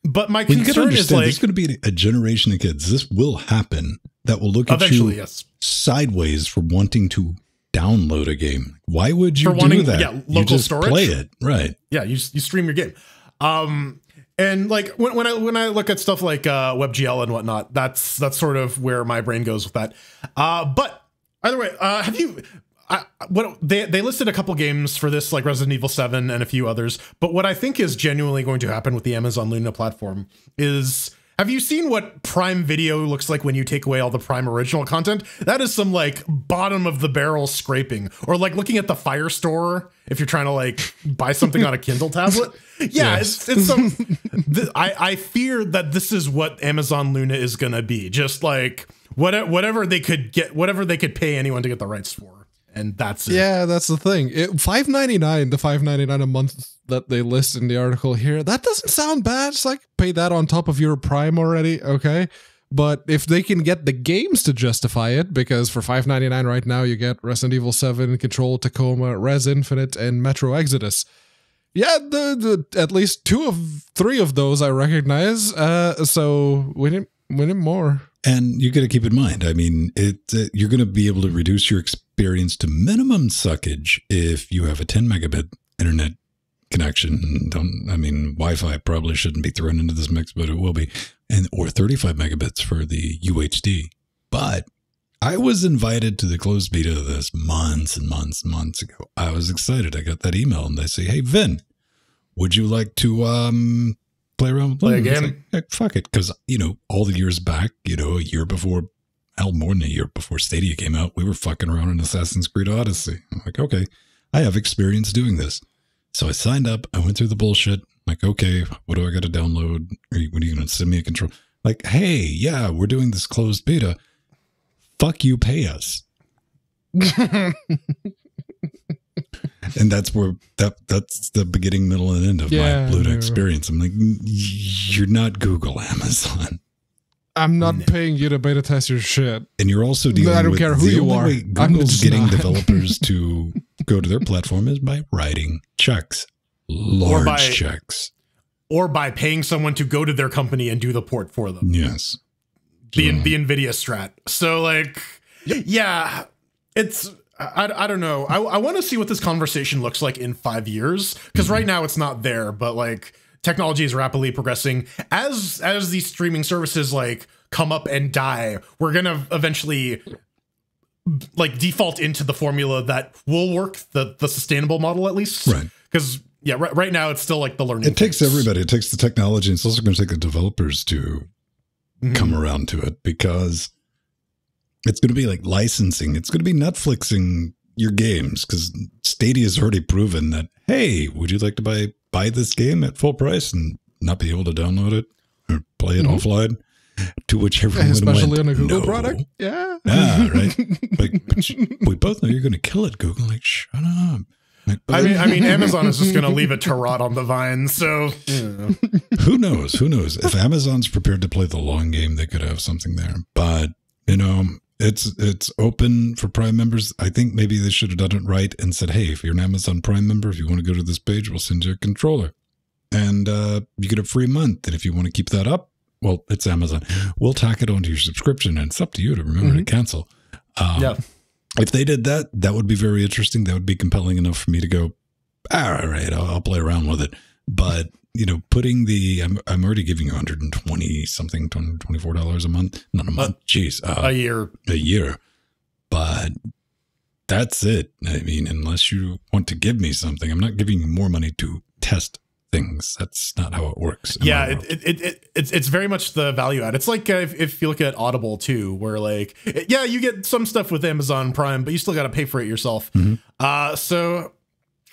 But my Well, you concern is like there's going to be a generation of kids. This will happen that will look at you yes. sideways for wanting to download a game. Why would you For do wanting- that? yeah, you local just storage? play it, right? yeah you, you stream your game um and like when, when i when i look at stuff like uh webgl and whatnot that's that's sort of where my brain goes with that uh but either way uh have you I, what they they listed a couple games for this like Resident Evil 7 and a few others but what I think is genuinely going to happen with the Amazon Luna platform is have you seen what Prime Video looks like when you take away all the Prime original content? That is some like bottom of the barrel scraping, or like looking at the Fire Store if you're trying to like buy something on a Kindle tablet. [laughs] Yeah, Yes. it's it's some. th- I I fear that this is what Amazon Luna is gonna be, just like whatever whatever they could get, whatever they could pay anyone to get the rights for, and that's it. yeah, that's the thing. It, Five ninety nine, the five ninety nine a month that they list in the article here. That doesn't sound bad. It's like pay that on top of your Prime already, okay? But if they can get the games to justify it, because for five ninety nine right now you get Resident Evil Seven, Control Tacoma, Rez Infinite, and Metro Exodus. Yeah, the, the at least two of three of those I recognize. Uh, so we need we need more. And you got to keep in mind, I mean, it uh, you're going to be able to reduce your experience to minimum suckage if you have a 10 megabit internet connection. Don't I mean, Wi-Fi probably shouldn't be thrown into this mix, but it will be, and or 35 megabits for the UHD. But I was invited to the closed beta of this months and months and months ago. I was excited. I got that email, and they say, "Hey, Venn, would you like to um play around with Play a Luna?" Like, fuck it, because you know all the years back, you know, a year before, hell, more than a year before Stadia came out, we were fucking around in Assassin's Creed Odyssey. I'm like, okay, I have experience doing this, so I signed up. I went through the bullshit. like, okay, what do I got to download? Are you, when are you going to send me a control? Like, hey, yeah, we're doing this closed beta. Fuck you, pay us. [laughs] and that's where that that's the beginning, middle, and end of Yeah, my Luna experience. I'm like, "Mm, you're not Google, [laughs] Amazon, I'm not paying you to beta test your shit. and you're also dealing. I don't with care who you are. way I'm Google's getting not. developers [laughs] to go to their platform is by writing checks, large by- checks. or by paying someone to go to their company and do the port for them. Yes, the So- the Nvidia Strat. So like, yeah, it's I, I don't know. I I want to see what this conversation looks like in five years because right now it's not there. But like, technology is rapidly progressing as as these streaming services like come up and die. We're gonna eventually like default into the formula that will work the the sustainable model at least Right. because yeah right, right now it's still like the learning it takes phase. everybody. It takes the technology. and It's also going to take the developers to Mhm. come around to it because it's going to be like licensing. It's going to be Netflixing your games because Stadia has already proven that. Hey, would you like to buy buy this game at full price and not be able to download it or play it Mhm. offline? To which everyone Especially went, on a Google "No." product. Yeah. Yeah, [laughs] right. Like, but you- we both know you're going to kill it, Google. Like, shut up. I mean, I mean, Amazon is just going [laughs] to leave it to rot on the vine. So who knows? Who knows? If Amazon's prepared to play the long game, they could have something there. But you know, it's it's open for Prime members. I think maybe they should have done it right and said, "Hey, if you're an Amazon Prime member, if you want to go to this page, we'll send you a controller, and uh, you get a free month. And if you want to keep that up, well, it's Amazon. We'll tack it onto your subscription, and it's up to you to remember mm-hmm. to cancel." Um, yeah. If they did that, that would be very interesting. That would be compelling enough for me to go, all right, I'll, I'll play around with it. But you know, putting the I'm, I'm already giving you 120 something, 24 dollars a month, not a month, jeez, uh, a year, a year. But that's it. I mean, unless you want to give me something, I'm not giving you more money to test things. That's not how it works. Yeah, it, it, it, it's it's very much the value add. It's like uh, if, if you look at Audible too, where like yeah, you get some stuff with Amazon Prime, but you still got to pay for it yourself. Mm-hmm. Uh, so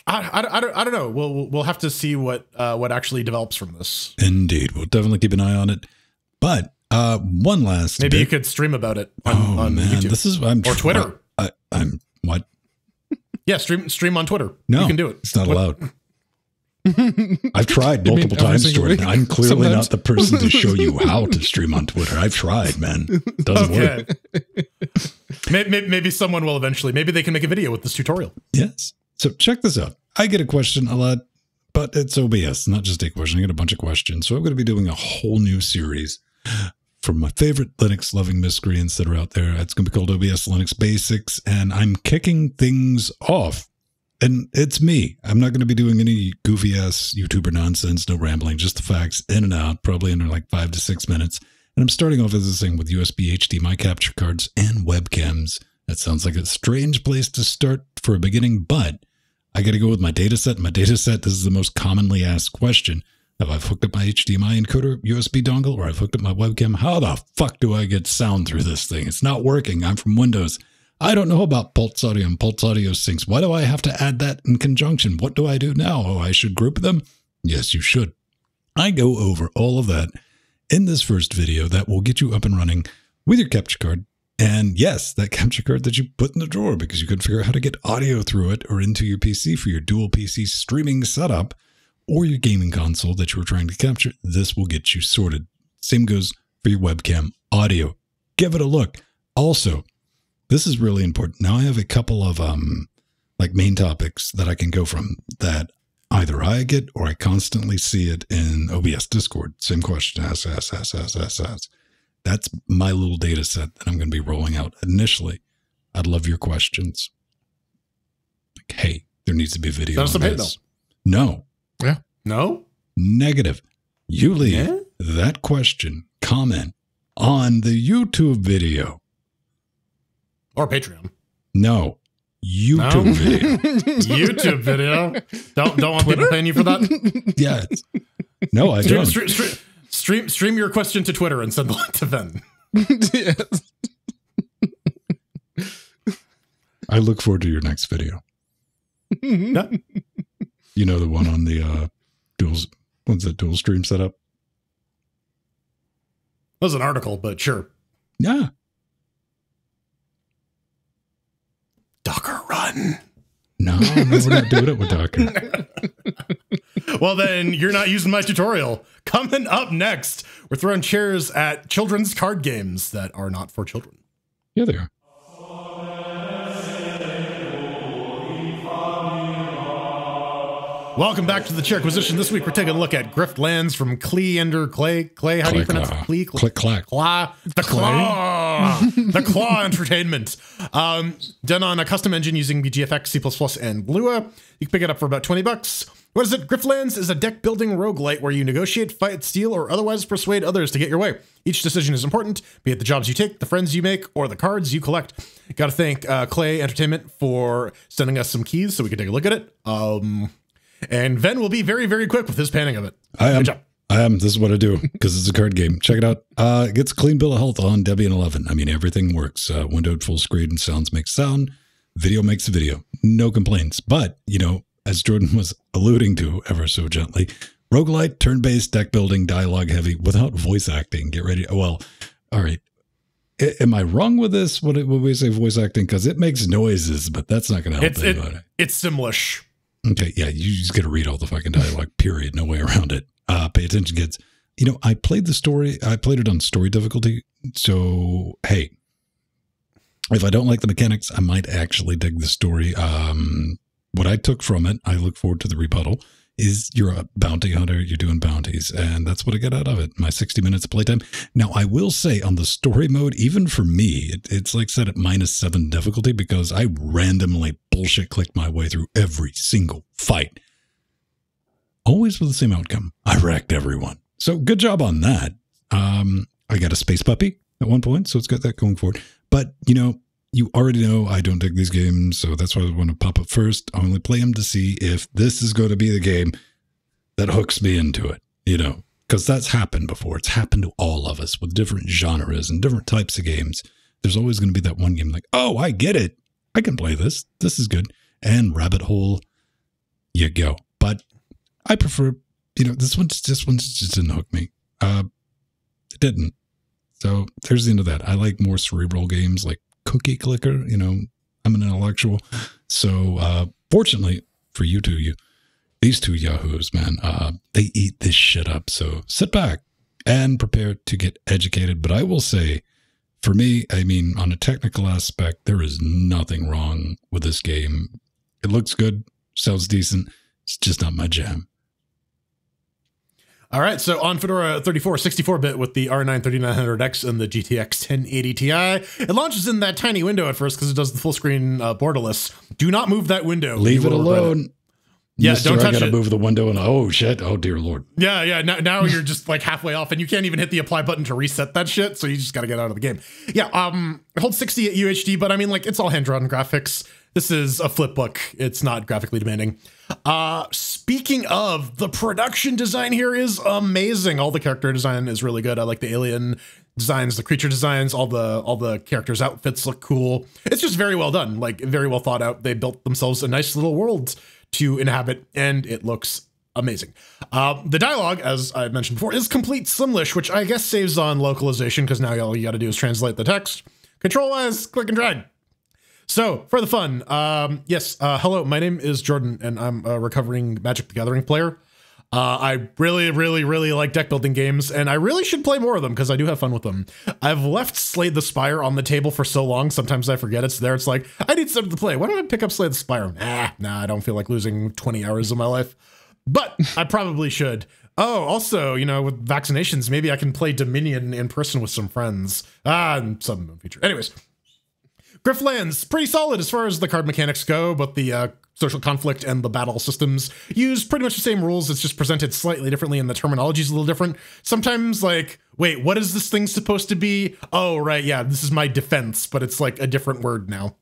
I, I, I, don't, I don't know. We'll we'll have to see what uh, what actually develops from this. Indeed, we'll definitely keep an eye on it. But uh, one last maybe bit. you could stream about it on, oh, on man. YouTube. This is I'm or Twitter. I, am what? [laughs] Yeah, stream stream on Twitter. No, you can do it. It's not what? allowed. [laughs] I've tried multiple times, Jordan. Week? I'm clearly Sometimes. not the person to show you [laughs] how to stream on Twitter. I've tried, man. It doesn't okay. work. maybe, maybe someone will eventually. Maybe they can make a video with this tutorial. Yes. So check this out. I get a question a lot, but it's OBS, not just a question. I get a bunch of questions. So I'm going to be doing a whole new series from my favorite Linux loving miscreants that are out there. It's going to be called OBS Linux Basics, and I'm kicking things off and it's me. I'm not going to be doing any goofy ass YouTuber nonsense, no rambling, just the facts in and out, probably in like five to six minutes. And I'm starting off as a thing with USB HDMI capture cards and webcams. That sounds like a strange place to start for a beginning, but I got to go with my data set. My data set, this is the most commonly asked question. Have I hooked up my HDMI encoder USB dongle or I've hooked up my webcam? How the fuck do I get sound through this thing? It's not working. I'm from Windows. I don't know about Pulse Audio and Pulse Audio sinks. Why do I have to add that in conjunction? What do I do now? Oh, I should group them? Yes, you should. I go over all of that in this first video that will get you up and running with your capture card. And yes, that capture card that you put in the drawer because you couldn't figure out how to get audio through it or into your PC for your dual PC streaming setup or your gaming console that you were trying to capture, this will get you sorted. Same goes for your webcam audio. Give it a look. Also, this is really important. Now I have a couple of um like main topics that I can go from that either I get or I constantly see it in OBS Discord. Same question. Ask, ask, ask, ask, ask, ask. That's my little data set that I'm going to be rolling out initially. I'd love your questions. Like, hey, there needs to be a video. On this. No. Yeah. No. Negative. You leave yeah? that question, comment on the YouTube video or Patreon. No. YouTube no? video. [laughs] YouTube video. Don't don't want Twitter? people paying you for that. [laughs] Yeah. No, I don't. Stream, stream, stream, stream stream your question to Twitter and send the link to Venn. yes. [laughs] I look forward to your next video. Yeah. You know the one on the uh dual what's that dual stream setup? That was an article, but sure. Yeah. Docker run. No, no, we're not doing it with Docker. [laughs] well, then you're not using my tutorial. Coming up next, we're throwing chairs at children's card games that are not for children. Yeah, they are. Welcome back to the Chairquisition. This week we're taking a look at Griftlands from Cleander Klei. Klei, how do you pronounce it? Klei? Click clack. Claw. The Claw. the Claw Entertainment. Um, done on a custom engine using BGFX, C++, and Lua. You can pick it up for about 20 bucks. What is it? Griftlands is a deck building roguelite where you negotiate, fight, steal, or otherwise persuade others to get your way. Each decision is important, be it the jobs you take, the friends you make, or the cards you collect. Got to thank uh, Klei Entertainment for sending us some keys so we can take a look at it. Um, and Venn will be very, very quick with his panning of it. I am. I am. This is what I do because it's a card game. Check it out. Uh, it gets a clean bill of health on Debian 11. I mean, everything works. Uh, windowed full screen and sounds make sound. Video makes a video. No complaints. But, you know, as Jordan was alluding to ever so gently, roguelite, turn based, deck building, dialogue heavy without voice acting. Get ready. Well, all right. I, am I wrong with this when, when we say voice acting? Because it makes noises, but that's not going to help it's, anybody. It, it's Simlish. Okay, yeah, you just got to read all the fucking dialogue. Period. No way around it. Uh, pay attention, kids. You know, I played the story. I played it on story difficulty. So hey, if I don't like the mechanics, I might actually dig the story. Um, what I took from it, I look forward to the rebuttal. Is you're a bounty hunter, you're doing bounties, and that's what I get out of it. My 60 minutes of playtime. Now, I will say on the story mode, even for me, it, it's like set at minus seven difficulty because I randomly bullshit clicked my way through every single fight. Always with the same outcome. I wrecked everyone. So good job on that. Um, I got a space puppy at one point, so it's got that going for it. But you know, you already know I don't dig these games, so that's why I want to pop up first. I only play them to see if this is going to be the game that hooks me into it, you know, because that's happened before. It's happened to all of us with different genres and different types of games. There's always going to be that one game like, oh, I get it. I can play this. This is good. And rabbit hole, you go. But I prefer, you know, this one, this one just didn't hook me. Uh, it didn't. So there's the end of that. I like more cerebral games like cookie clicker. You know, I'm an intellectual. So uh, fortunately for you two, you these two yahoos, man, uh, they eat this shit up. So sit back and prepare to get educated. But I will say, for me, I mean, on a technical aspect, there is nothing wrong with this game. It looks good, sounds decent. It's just not my jam. All right, so on Fedora 34, 64-bit with the R9 3900X and the GTX 1080 Ti, it launches in that tiny window at first because it does the full screen uh, borderless. Do not move that window. Leave it alone. Yeah, Mister, don't touch I gotta it. move the window and oh shit, oh dear lord. Yeah, yeah. Now, now [laughs] you're just like halfway off, and you can't even hit the apply button to reset that shit. So you just got to get out of the game. Yeah. Um, it holds 60 at UHD, but I mean, like, it's all hand drawn graphics. This is a flip book. It's not graphically demanding. Uh, speaking of, the production design here is amazing. All the character design is really good. I like the alien designs, the creature designs, all the all the characters' outfits look cool. It's just very well done, like very well thought out. They built themselves a nice little world to inhabit, and it looks amazing. Uh, the dialogue, as I mentioned before, is complete Simlish, which I guess saves on localization because now all you got to do is translate the text. Control S, click and drag. So, for the fun, um, yes, uh, hello, my name is Jordan, and I'm a recovering Magic the Gathering player. Uh, I really, really, really like deck building games, and I really should play more of them because I do have fun with them. I've left Slay the Spire on the table for so long, sometimes I forget it's there. It's like, I need something to play. Why don't I pick up Slay the Spire? Nah, nah, I don't feel like losing 20 hours of my life. But I probably should. Oh, also, you know, with vaccinations, maybe I can play Dominion in person with some friends. Ah, and some feature. Anyways, Griftlands, pretty solid as far as the card mechanics go, but the uh, social conflict and the battle systems use pretty much the same rules. It's just presented slightly differently, and the terminology is a little different. Sometimes, like, wait, what is this thing supposed to be? Oh, right, yeah, this is my defense, but it's like a different word now.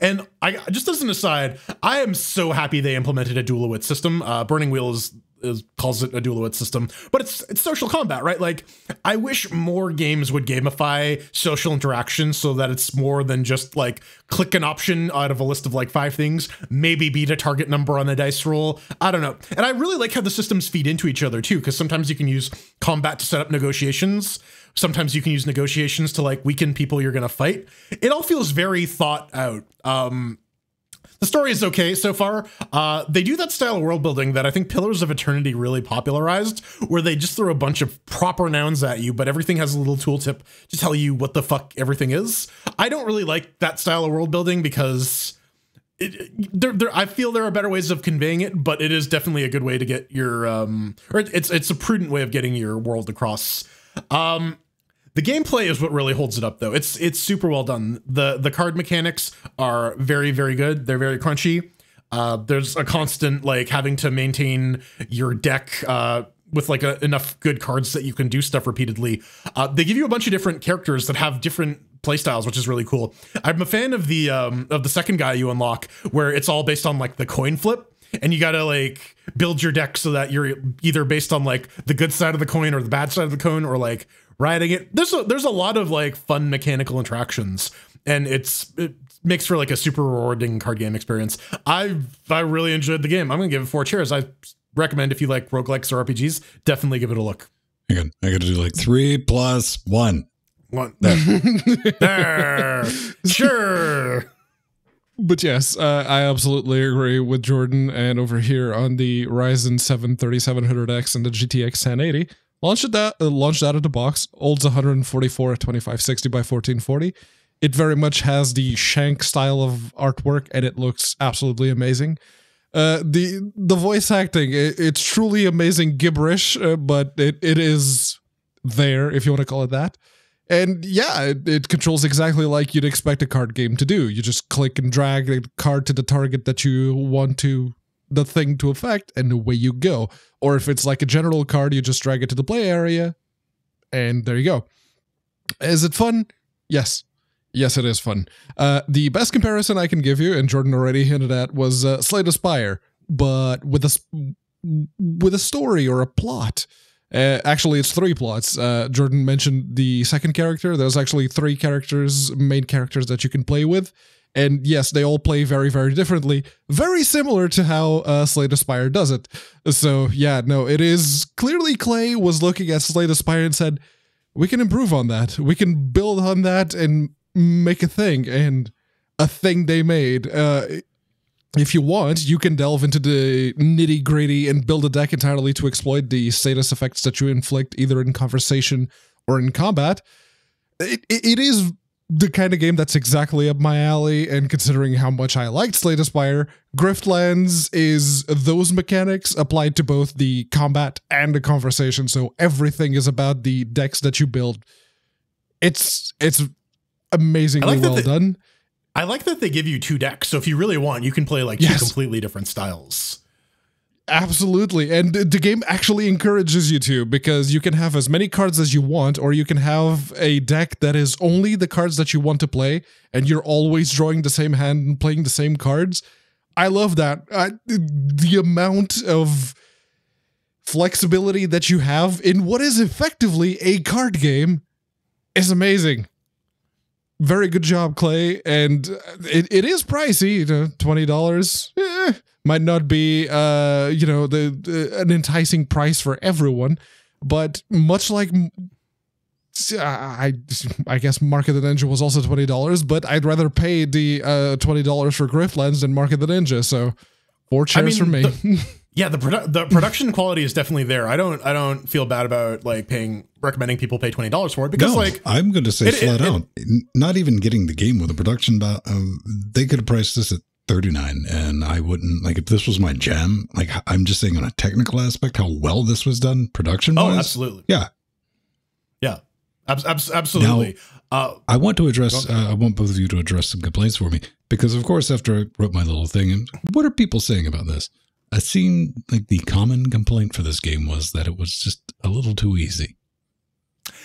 And I just as an aside, I am so happy they implemented a dual wit system. Uh, Burning Wheel is, is calls it a dual wit system, but it's it's social combat, right? Like I wish more games would gamify social interaction so that it's more than just like click an option out of a list of like five things, maybe beat a target number on a dice roll. I don't know. And I really like how the systems feed into each other too, because sometimes you can use combat to set up negotiations. Sometimes you can use negotiations to like weaken people you're to fight. It all feels very thought out. Um, the story is okay so far. Uh, they do that style of world building that I think Pillars of Eternity really popularized, where they just throw a bunch of proper nouns at you, but everything has a little tooltip to tell you what the fuck everything is. I don't really like that style of world building because. It, there, there, I feel there are better ways of conveying it, but it is definitely a good way to get your, um, or it's it's a prudent way of getting your world across. Um, the gameplay is what really holds it up, though. It's it's super well done. the The card mechanics are very very good. They're very crunchy. Uh, there's a constant like having to maintain your deck uh, with like a, enough good cards that you can do stuff repeatedly. Uh, they give you a bunch of different characters that have different playstyles, which is really cool. I'm a fan of the um, of the second guy you unlock, where it's all based on like the coin flip and you gotta like build your deck so that you're either based on like the good side of the coin or the bad side of the coin or like riding it there's a there's a lot of like fun mechanical interactions and it's it makes for like a super rewarding card game experience i i really enjoyed the game i'm gonna give it four cheers i recommend if you like roguelikes or rpgs definitely give it a look Hang on. I got to do like three plus one. one there, [laughs] there. [laughs] sure but yes, uh, I absolutely agree with Jordan. And over here on the Ryzen 7 3700X and the GTX 1080, launched that uh, launched out of the box. Old's 144 at 2560 by 1440. It very much has the Shank style of artwork, and it looks absolutely amazing. Uh, the the voice acting, it, it's truly amazing gibberish, uh, but it, it is there if you want to call it that. And yeah, it, it, controls exactly like you'd expect a card game to do. You just click and drag the card to the target that you want to the thing to affect, and away you go. Or if it's like a general card, you just drag it to the play area, and there you go. Is it fun? Yes. Yes, it is fun. Uh, the best comparison I can give you, and Jordan already hinted at, was uh, Slay the Spire, but with a with a story or a plot. Uh, actually, it's three plots. Uh, Jordan mentioned the second character. There's actually three characters, main characters that you can play with. And yes, they all play very, very differently. Very similar to how uh, Slay the Spire does it. So, yeah, no, it is clearly Klei was looking at Slay Aspire and said, we can improve on that. We can build on that and make a thing. And a thing they made. Uh, if you want, you can delve into the nitty gritty and build a deck entirely to exploit the status effects that you inflict either in conversation or in combat. It, it is the kind of game that's exactly up my alley, and considering how much I liked Slay Spire, Griftlands is those mechanics applied to both the combat and the conversation. So everything is about the decks that you build. It's it's amazingly like well they, done. I like that they give you two decks. So if you really want, you can play like yes. two completely different styles. Absolutely. And the game actually encourages you to because you can have as many cards as you want, or you can have a deck that is only the cards that you want to play, and you're always drawing the same hand and playing the same cards. I love that. I, the amount of flexibility that you have in what is effectively a card game is amazing very good job, Klei. And it, it is pricey, you know, twenty dollars eh, might not be, uh, you know, the, the, an enticing price for everyone. But much like I, I guess Mark of the Ninja was also twenty dollars, but I'd rather pay the uh, twenty dollars for Griftlands than Mark of the Ninja. So four chairs I mean, for me. The, [laughs] yeah, the produ- the production quality is definitely there. I don't I don't feel bad about like paying recommending people pay twenty dollars for it because no, like I'm going to say it, flat it, out, it, not even getting the game with a production, but um, they could have priced this at 39 and I wouldn't like if this was my gem like I'm just saying on a technical aspect how well this was done production oh absolutely. Yeah. Yeah. Ab- ab- absolutely. Now, uh, I want to address uh, I want both of you to address some complaints for me because of course after I wrote my little thing and what are people saying about this? I seen like the common complaint for this game was that it was just a little too easy.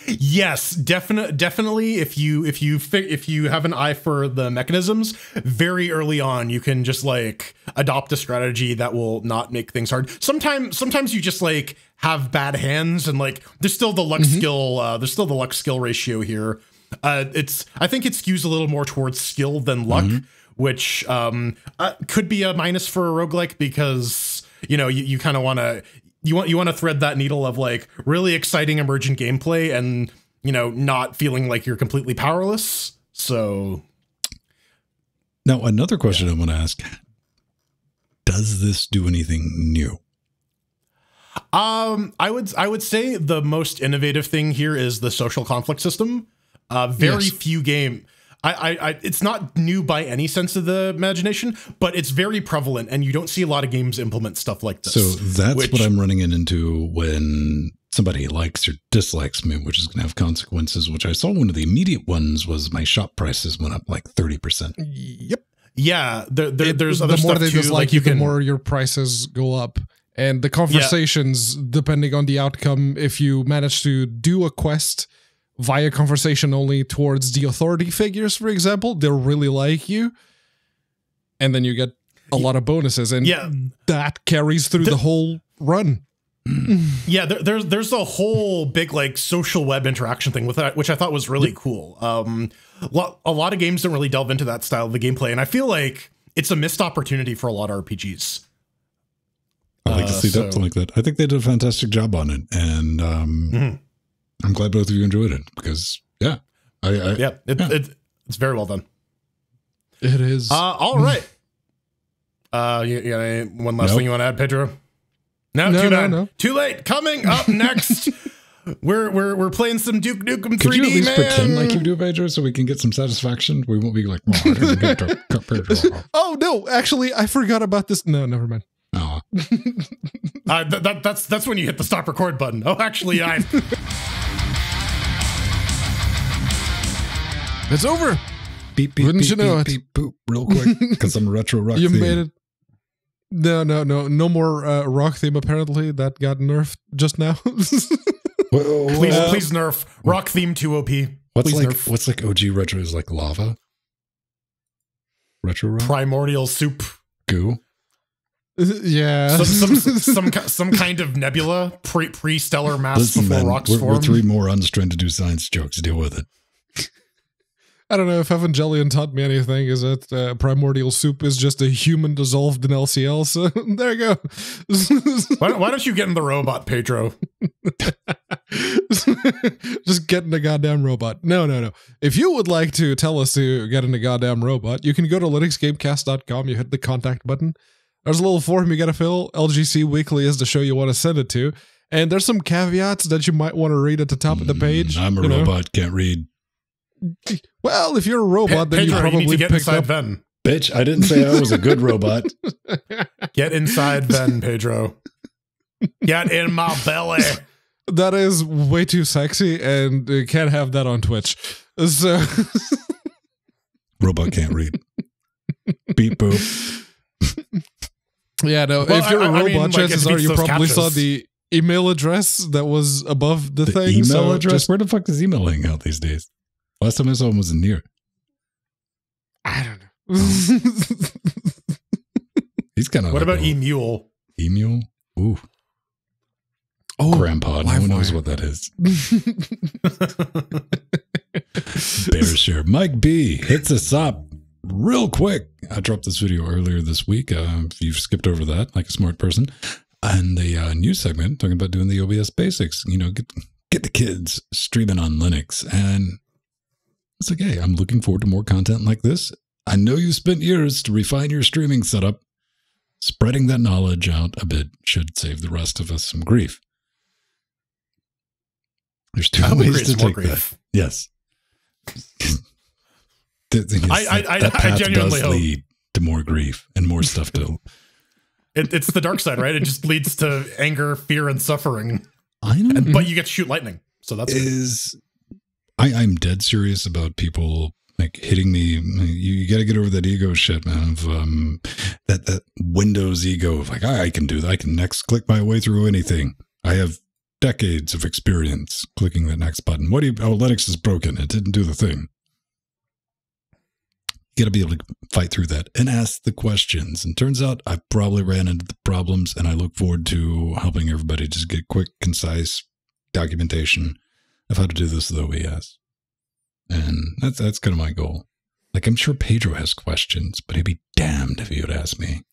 Yes, definitely definitely if you if you fi- if you have an eye for the mechanisms, very early on you can just like adopt a strategy that will not make things hard. Sometimes sometimes you just like have bad hands and like there's still the luck mm-hmm. skill uh there's still the luck skill ratio here. Uh it's I think it skews a little more towards skill than luck. Mm-hmm which um, uh, could be a minus for a roguelike because you know you, you kind of want to you want you want to thread that needle of like really exciting emergent gameplay and you know not feeling like you're completely powerless. So now another question yeah. I want to ask: Does this do anything new? Um, I would I would say the most innovative thing here is the social conflict system. Uh, very yes. few game I, I, I, it's not new by any sense of the imagination, but it's very prevalent, and you don't see a lot of games implement stuff like this. So that's which, what I'm running into when somebody likes or dislikes me, which is going to have consequences. Which I saw one of the immediate ones was my shop prices went up like thirty percent. Yep. Yeah, there, there, there's other the more stuff they too, dislike like you, can, the more your prices go up and the conversations yeah. depending on the outcome if you manage to do a quest via conversation only towards the authority figures, for example, they'll really like you. And then you get a lot of bonuses. And yeah, that carries through the, the whole run. [clears throat] yeah, there, there's there's a whole big like social web interaction thing with that, which I thought was really cool. Um, a lot of games don't really delve into that style of the gameplay, and I feel like it's a missed opportunity for a lot of RPGs. I like uh, to see so, something like that. I think they did a fantastic job on it, and um, mm-hmm. I'm glad both of you enjoyed it because yeah, I, I yeah, it, yeah. It, it's very well done. It is. Uh, all right. Uh, you, you got any, one last Nope. thing you want to add, Pedro? No, No, too no, bad. no. Too late. Coming up [laughs] next, we're we're we're playing some Duke Nukem 3D. Could you at least man. pretend like you do, Pedro, so we can get some satisfaction? We won't be like, oh, I didn't get to cut [laughs] oh no, actually, I forgot about this. No, never mind. Oh, Uh, th- that, that's that's when you hit the stop record button. Oh, actually, I [laughs] It's over. beep, beep, Wouldn't beep, you know beep, it? beep, boop, real quick, because I'm retro rock you theme. made it. No, no, no, no more uh, rock theme. Apparently, that got nerfed just now. [laughs] Wha- wha- please wha- please nerf rock theme two OP. what's please like nerf. what's like OG retro is like lava? Retro rock Primordial soup. goo. Yeah. Some some [laughs] some, some kind of nebula pre pre stellar mass Listen, before man, rocks we're, form. we're three morons trying to do science jokes. Deal with it. [laughs] I don't know if Evangelion taught me anything. Is that uh, primordial soup is just a human dissolved in LCL? So [laughs] there you go. why, don't- why don't you get in the robot, Pedro? just getting a goddamn robot. No, no, no. If you would like to tell us to get in a goddamn robot, you can go to linuxgamecast.com. You hit the contact button. There's a little form you got to fill. LGC Weekly is the show you want to send it to. And there's some caveats that you might want to read at the top of the page. Mm, I'm a you know. robot, can't read. Well, if you're a robot, Pe- then Pedro, you you, probably need to get picked inside up. Venn. Bitch, I didn't say I was a good robot. [laughs] Get inside Venn, Pedro. Get in my belly. That is way too sexy, and you can't have that on Twitch. So, [laughs] Robot can't read. Beep boop. [laughs] yeah, no. Well, if you're a I- I robot, mean, like, chances are you those probably saw the email address that was above the, The thing. email so address? just- Where the fuck is email hang out these days? Last time I saw him was in near. I don't know. Hmm. [laughs] He's kind of. What like about a eMule? Emu? Ooh, oh, grandpa. No one knows what that is. [laughs] BearShare. Mike B hits us up real quick. I dropped this video earlier this week. Uh, if you've skipped over that, like a smart person, and the uh, news segment talking about doing the OBS basics. You know, get get the kids streaming on Linux, and it's like, hey, I'm looking forward to more content like this. I know you spent years to refine your streaming setup. Spreading that knowledge out a bit should save the rest of us some grief. There's two I hope it ways to take that. grief. Yes. [laughs] is, I- I- that, I- that I path genuinely does lead to more grief and more stuff to. It, it's the dark side, right? It just leads to anger, fear, and suffering. I know. And, but you get to shoot lightning, so that's good. is I, I'm dead serious about people like hitting me. You, you got to get over that ego shit, man. Of um, that that Windows ego of like I, I can do that. I can next click my way through anything. I have decades of experience clicking the next button. What do you? Oh, Linux is broken. It didn't do the thing. Got to be able to fight through that and ask the questions. And turns out I probably ran into the problems, and I look forward to helping everybody just get quick, concise documentation of how to do this with OBS. And that's that's kind of my goal. Like I'm sure Pedro has questions, but he'd be damned if he would ask me.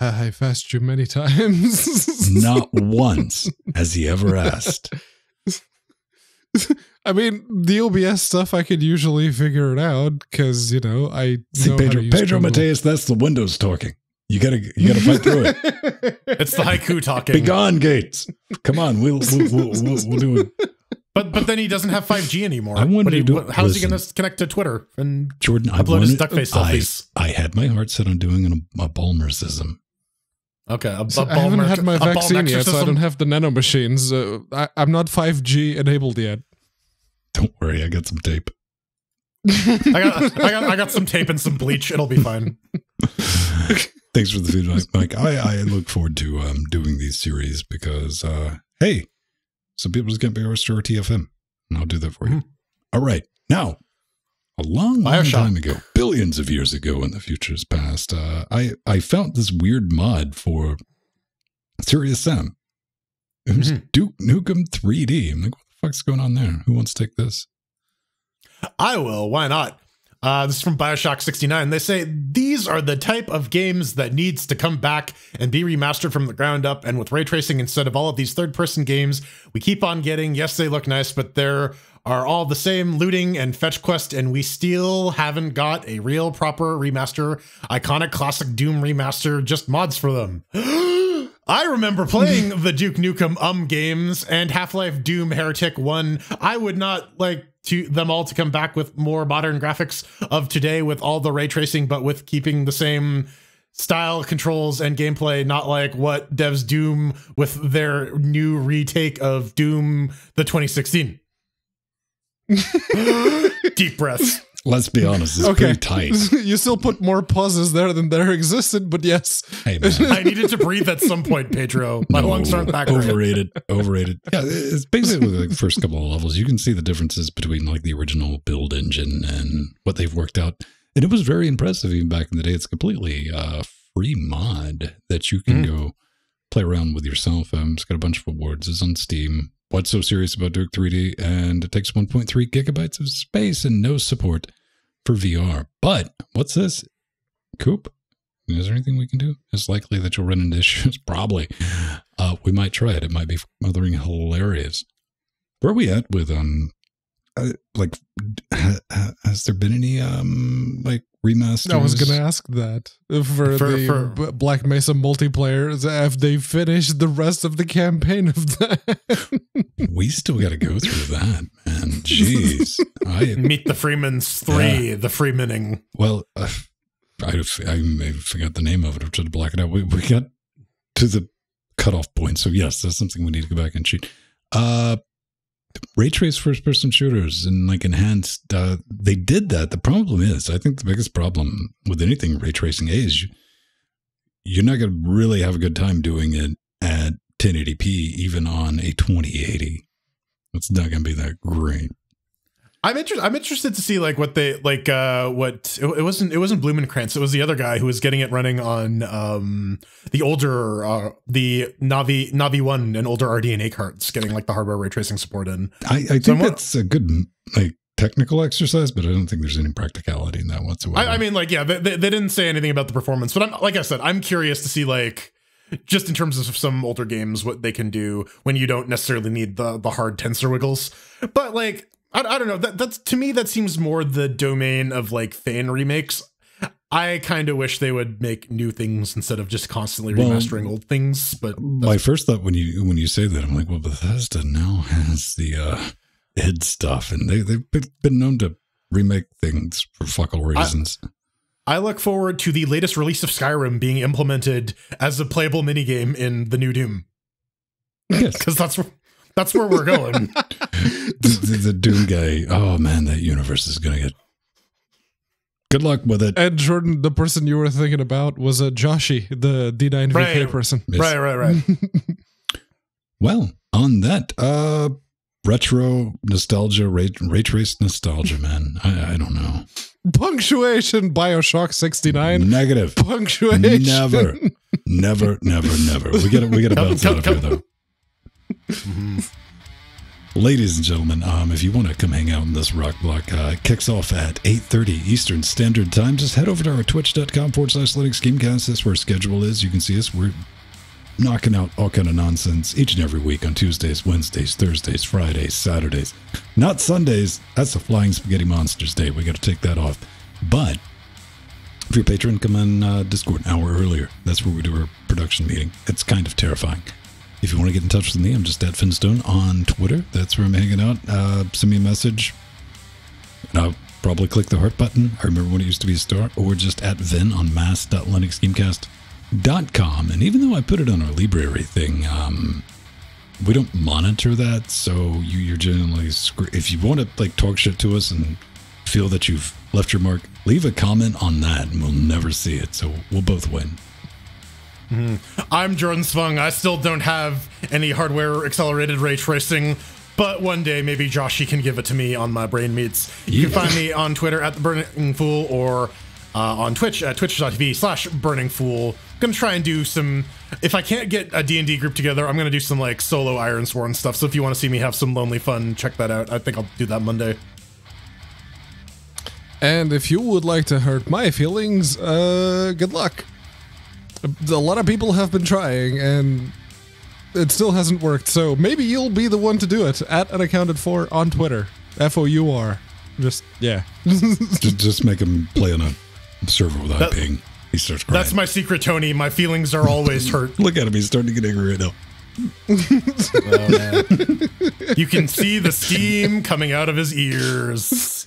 I've asked you many times. Not once has he ever asked. [laughs] I mean, the OBS stuff I could usually figure it out because you know I See know Pedro Pedro terminal. Mateus, that's the Windows talking. You gotta you gotta fight through it. [laughs] It's the haiku talking. Be gone, Gates. Come on, we'll we'll we'll, we'll, we'll do it. But but then he doesn't have 5G anymore. I wanted What do to you- do- what- How's he going to connect to Twitter and Jordan, I upload his wanted, duckface I, selfies? I had my heart set on doing an, a Balmersism. Okay, a, So a I haven't had my vaccine yet, so I don't have the nano machines. Uh, I, I'm not 5G enabled yet. Don't worry, I got some tape. I got, I got I got some tape and some bleach. It'll be fine. [laughs] Thanks for the feedback, Mike. I, I look forward to um, doing these series because, uh, hey, some people just get me restore TFM, and I'll do that for you. Mhm. All right. Now, a long, long time ago, billions of years ago in the future's past, uh, I, I found this weird mod for Serious Sam. It was Mhm. Duke Nukem 3D. I'm like, what fuck's going on there? Who wants to take this? I will. Why not? Uh, this is from Bioshock 69. They say these are the type of games that needs to come back and be remastered from the ground up. And with ray tracing instead of all of these third person games, we keep on getting. Yes, they look nice, but they're are all the same looting and fetch quest, and we still haven't got a real proper remaster, iconic classic Doom remaster, just mods for them. [gasps] [gasps] [gasps] I remember playing [laughs] the Duke Nukem Um games and Half-Life Doom Heretic 1. I would not like to them all to come back with more modern graphics of today with all the ray tracing, but with keeping the same style controls and gameplay, not like what devs Doom with their new retake of Doom the 2016. [laughs] [gasps] Deep breaths. Let's be honest, it's Okay. pretty tight. [laughs] you still put more pauses there than there existed, but yes. Hey, man. [laughs] I needed to breathe at some point, Pedro. My No, lungs aren't that great. overrated. Overrated. Yeah, it's basically like the first couple of levels. You can see the differences between like the original build engine and what they've worked out. And it was very impressive even back in the day. It's completely uh free mod that you can Mhm. go play around with yourself. Um, it's got a bunch of awards. It's on Steam. What's so serious about Duke 3D? And it takes 1.3 gigabytes of space and no support for VR. But what's this? Coop? Is there anything we can do? It's likely that you'll run into [laughs] issues. Probably. Uh, we might try it. It might be mothering hilarious. Where are we at with um, uh, like, ha, [laughs] ha, has there been any um, like remasters? I was gonna ask that for, For- the for- Black Mesa multiplayer. Have they finished the rest of the campaign of that? [laughs] We still got to go through that, man. Jeez. I [laughs] Meet the Freemans 3, the Freemaning. well, uh, I I may have forgot the name of it. I'm trying to black it out. We we got to the cutoff point. So yes, that's something we need to go back and cheat. Uh, ray trace first person shooters and like enhanced. Uh, they did that. The problem is, I think the biggest problem with anything ray tracing is you, you're not going to really have a good time doing it at 1080p, even on a 2080. It's not going to be that great. I'm interested. I'm interested to see like what they like. Uh, what it, it wasn't. It wasn't Blumenkrantz. It was the other guy who was getting it running on um the older uh the Navi Navi one and older RDNA cards, getting like the hardware ray tracing support in. I, I think So that's a good like technical exercise, but I don't think there's any practicality in that whatsoever. I, I mean, like, yeah, they, they, they didn't say anything about the performance, but I'm like I said, I'm curious to see like just in terms of some older games what they can do when you don't necessarily need the the hard tensor wiggles. But like, I, I don't know. That that's to me that seems more the domain of like fan remakes. I kind of wish they would make new things instead of just constantly Well, remastering old things. But my first thought when you when you say that, I'm like, well, Bethesda now has the uh, id stuff, and they they've been- been known to remake things for fuck all reasons. I look forward to the latest release of Skyrim being implemented as a playable minigame in the new Doom yes, [laughs] because that's that's where we're going. [laughs] [laughs] the, the, the Doom guy. Oh man, that universe is gonna get. Good luck with it. and Jordan, the person you were thinking about was uh, Joshi, the D9VK Right. person. Yes. right, right, right. [laughs] Well, on that, uh, retro nostalgia, ray, ray trace nostalgia, man. I, I don't know. Punctuation, Bioshock 69. Negative. Punctuation. Never, [laughs] never, never, never. We get, to we get a Come- bounce out of here come- though. Ladies and gentlemen, um, if you want to come hang out in this rock block, uh, it kicks off at 8.30 Eastern Standard Time. Just head over to our twitch.com forward slash Linux Gamecast. That's where our schedule is. You can see us. We're knocking out all kind of nonsense each and every week on Tuesdays, Wednesdays, Thursdays, Fridays, Saturdays. Not Sundays. That's the Flying Spaghetti Monsters Day. We got to take that off. But if you're a patron, come on uh, Discord an hour earlier. That's where we do our production meeting. It's kind of terrifying. If you want to get in touch with me, I'm just at VennStone on Twitter. That's where I'm hanging out. Uh, send me a message. And I'll probably click the heart button. I remember when it used to be a star. Or just at Venn on mass.linuxgamecast.com. And even though I put it on our library thing, um, we don't monitor that. So you, you're generally, if you want to like talk shit to us and feel that you've left your mark, leave a comment on that and we'll never see it. So we'll both win. I'm Jordan Svung. I still don't have any hardware accelerated ray tracing, but one day maybe Joshy can give it to me on my brain meets. You can find me on Twitter at the Burning Fool or uh, on Twitch at twitch.tv slash Burning Fool. gonna try and do some. If I can't get a D&D group together, I'm gonna do some like solo Ironsworn stuff. So if you want to see me have some lonely fun, check that out. I think I'll do that Monday. And if you would like to hurt my feelings, uh, good luck. A lot of people have been trying, and it still hasn't worked. So maybe you'll be the one to do it at unaccounted for on Twitter. F O U R. Just yeah. [laughs] just, just make him play on a server without That- ping. He starts crying. That's my secret, Tony. My feelings are always [laughs] hurt. Look at him. He's starting to get angry right now. You can see the steam coming out of his ears.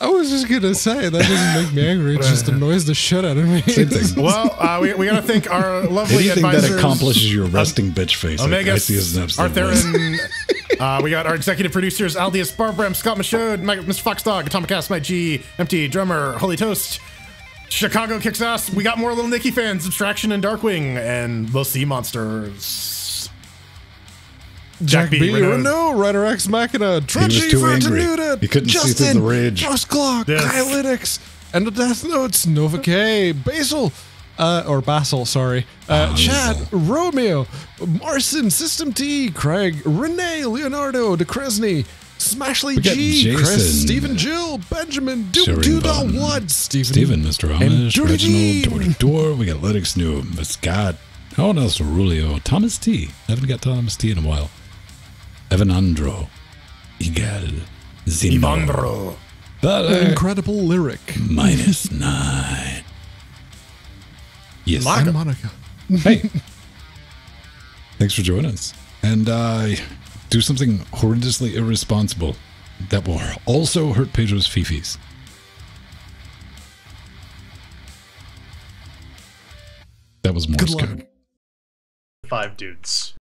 I was just gonna say that doesn't make me angry. It just annoys the shit out of me. Same thing. [laughs] Well, uh, we, we got to thank our lovely Anything advisors. that accomplishes your resting bitch face, I- Omega, I see as an absolute waste. Arthur, [laughs] uh, we got our executive producers, Aldius Barbram, Scott Michaud, Mike, Mr. Foxdog, Atomic Ass, Mike G, Empty, Drummer, Holy Toast, Chicago Kicks Ass. We got more Little Nicky fans, Abstraction and Darkwing, and the Sea Monsters. Jack B. Renaud. Renault, Rider X Machina, Trudgy too for He couldn't see Justin, through the rage. Josh Glock, Yes. Kylytics, and the Death Notes, Nova K, Basil, uh, or Basil, sorry, uh, Basil. Chad, Romeo, Marson, System T, Craig, Renee, Leonardo, DeCresney, Smashley We got G, Chris, Stephen Jill, Benjamin, Duke, Sharon Duda, Bun. Wood, Stephen, Steven, Mr. and Amish, Dirty Reginald, Dean. Door Door. We got Linux New, Scott. How else? Rulio, Thomas T. Haven't got Thomas T in a while. Evan Andro, Igal, Zimbo, Ivandro. Incredible lyric. minus [laughs] nine. Yes. And Monica. hey. [laughs] Thanks for joining us. And uh, do something horrendously irresponsible that will also hurt Pedro's fifis. That was Morse Good luck. code. Five dudes.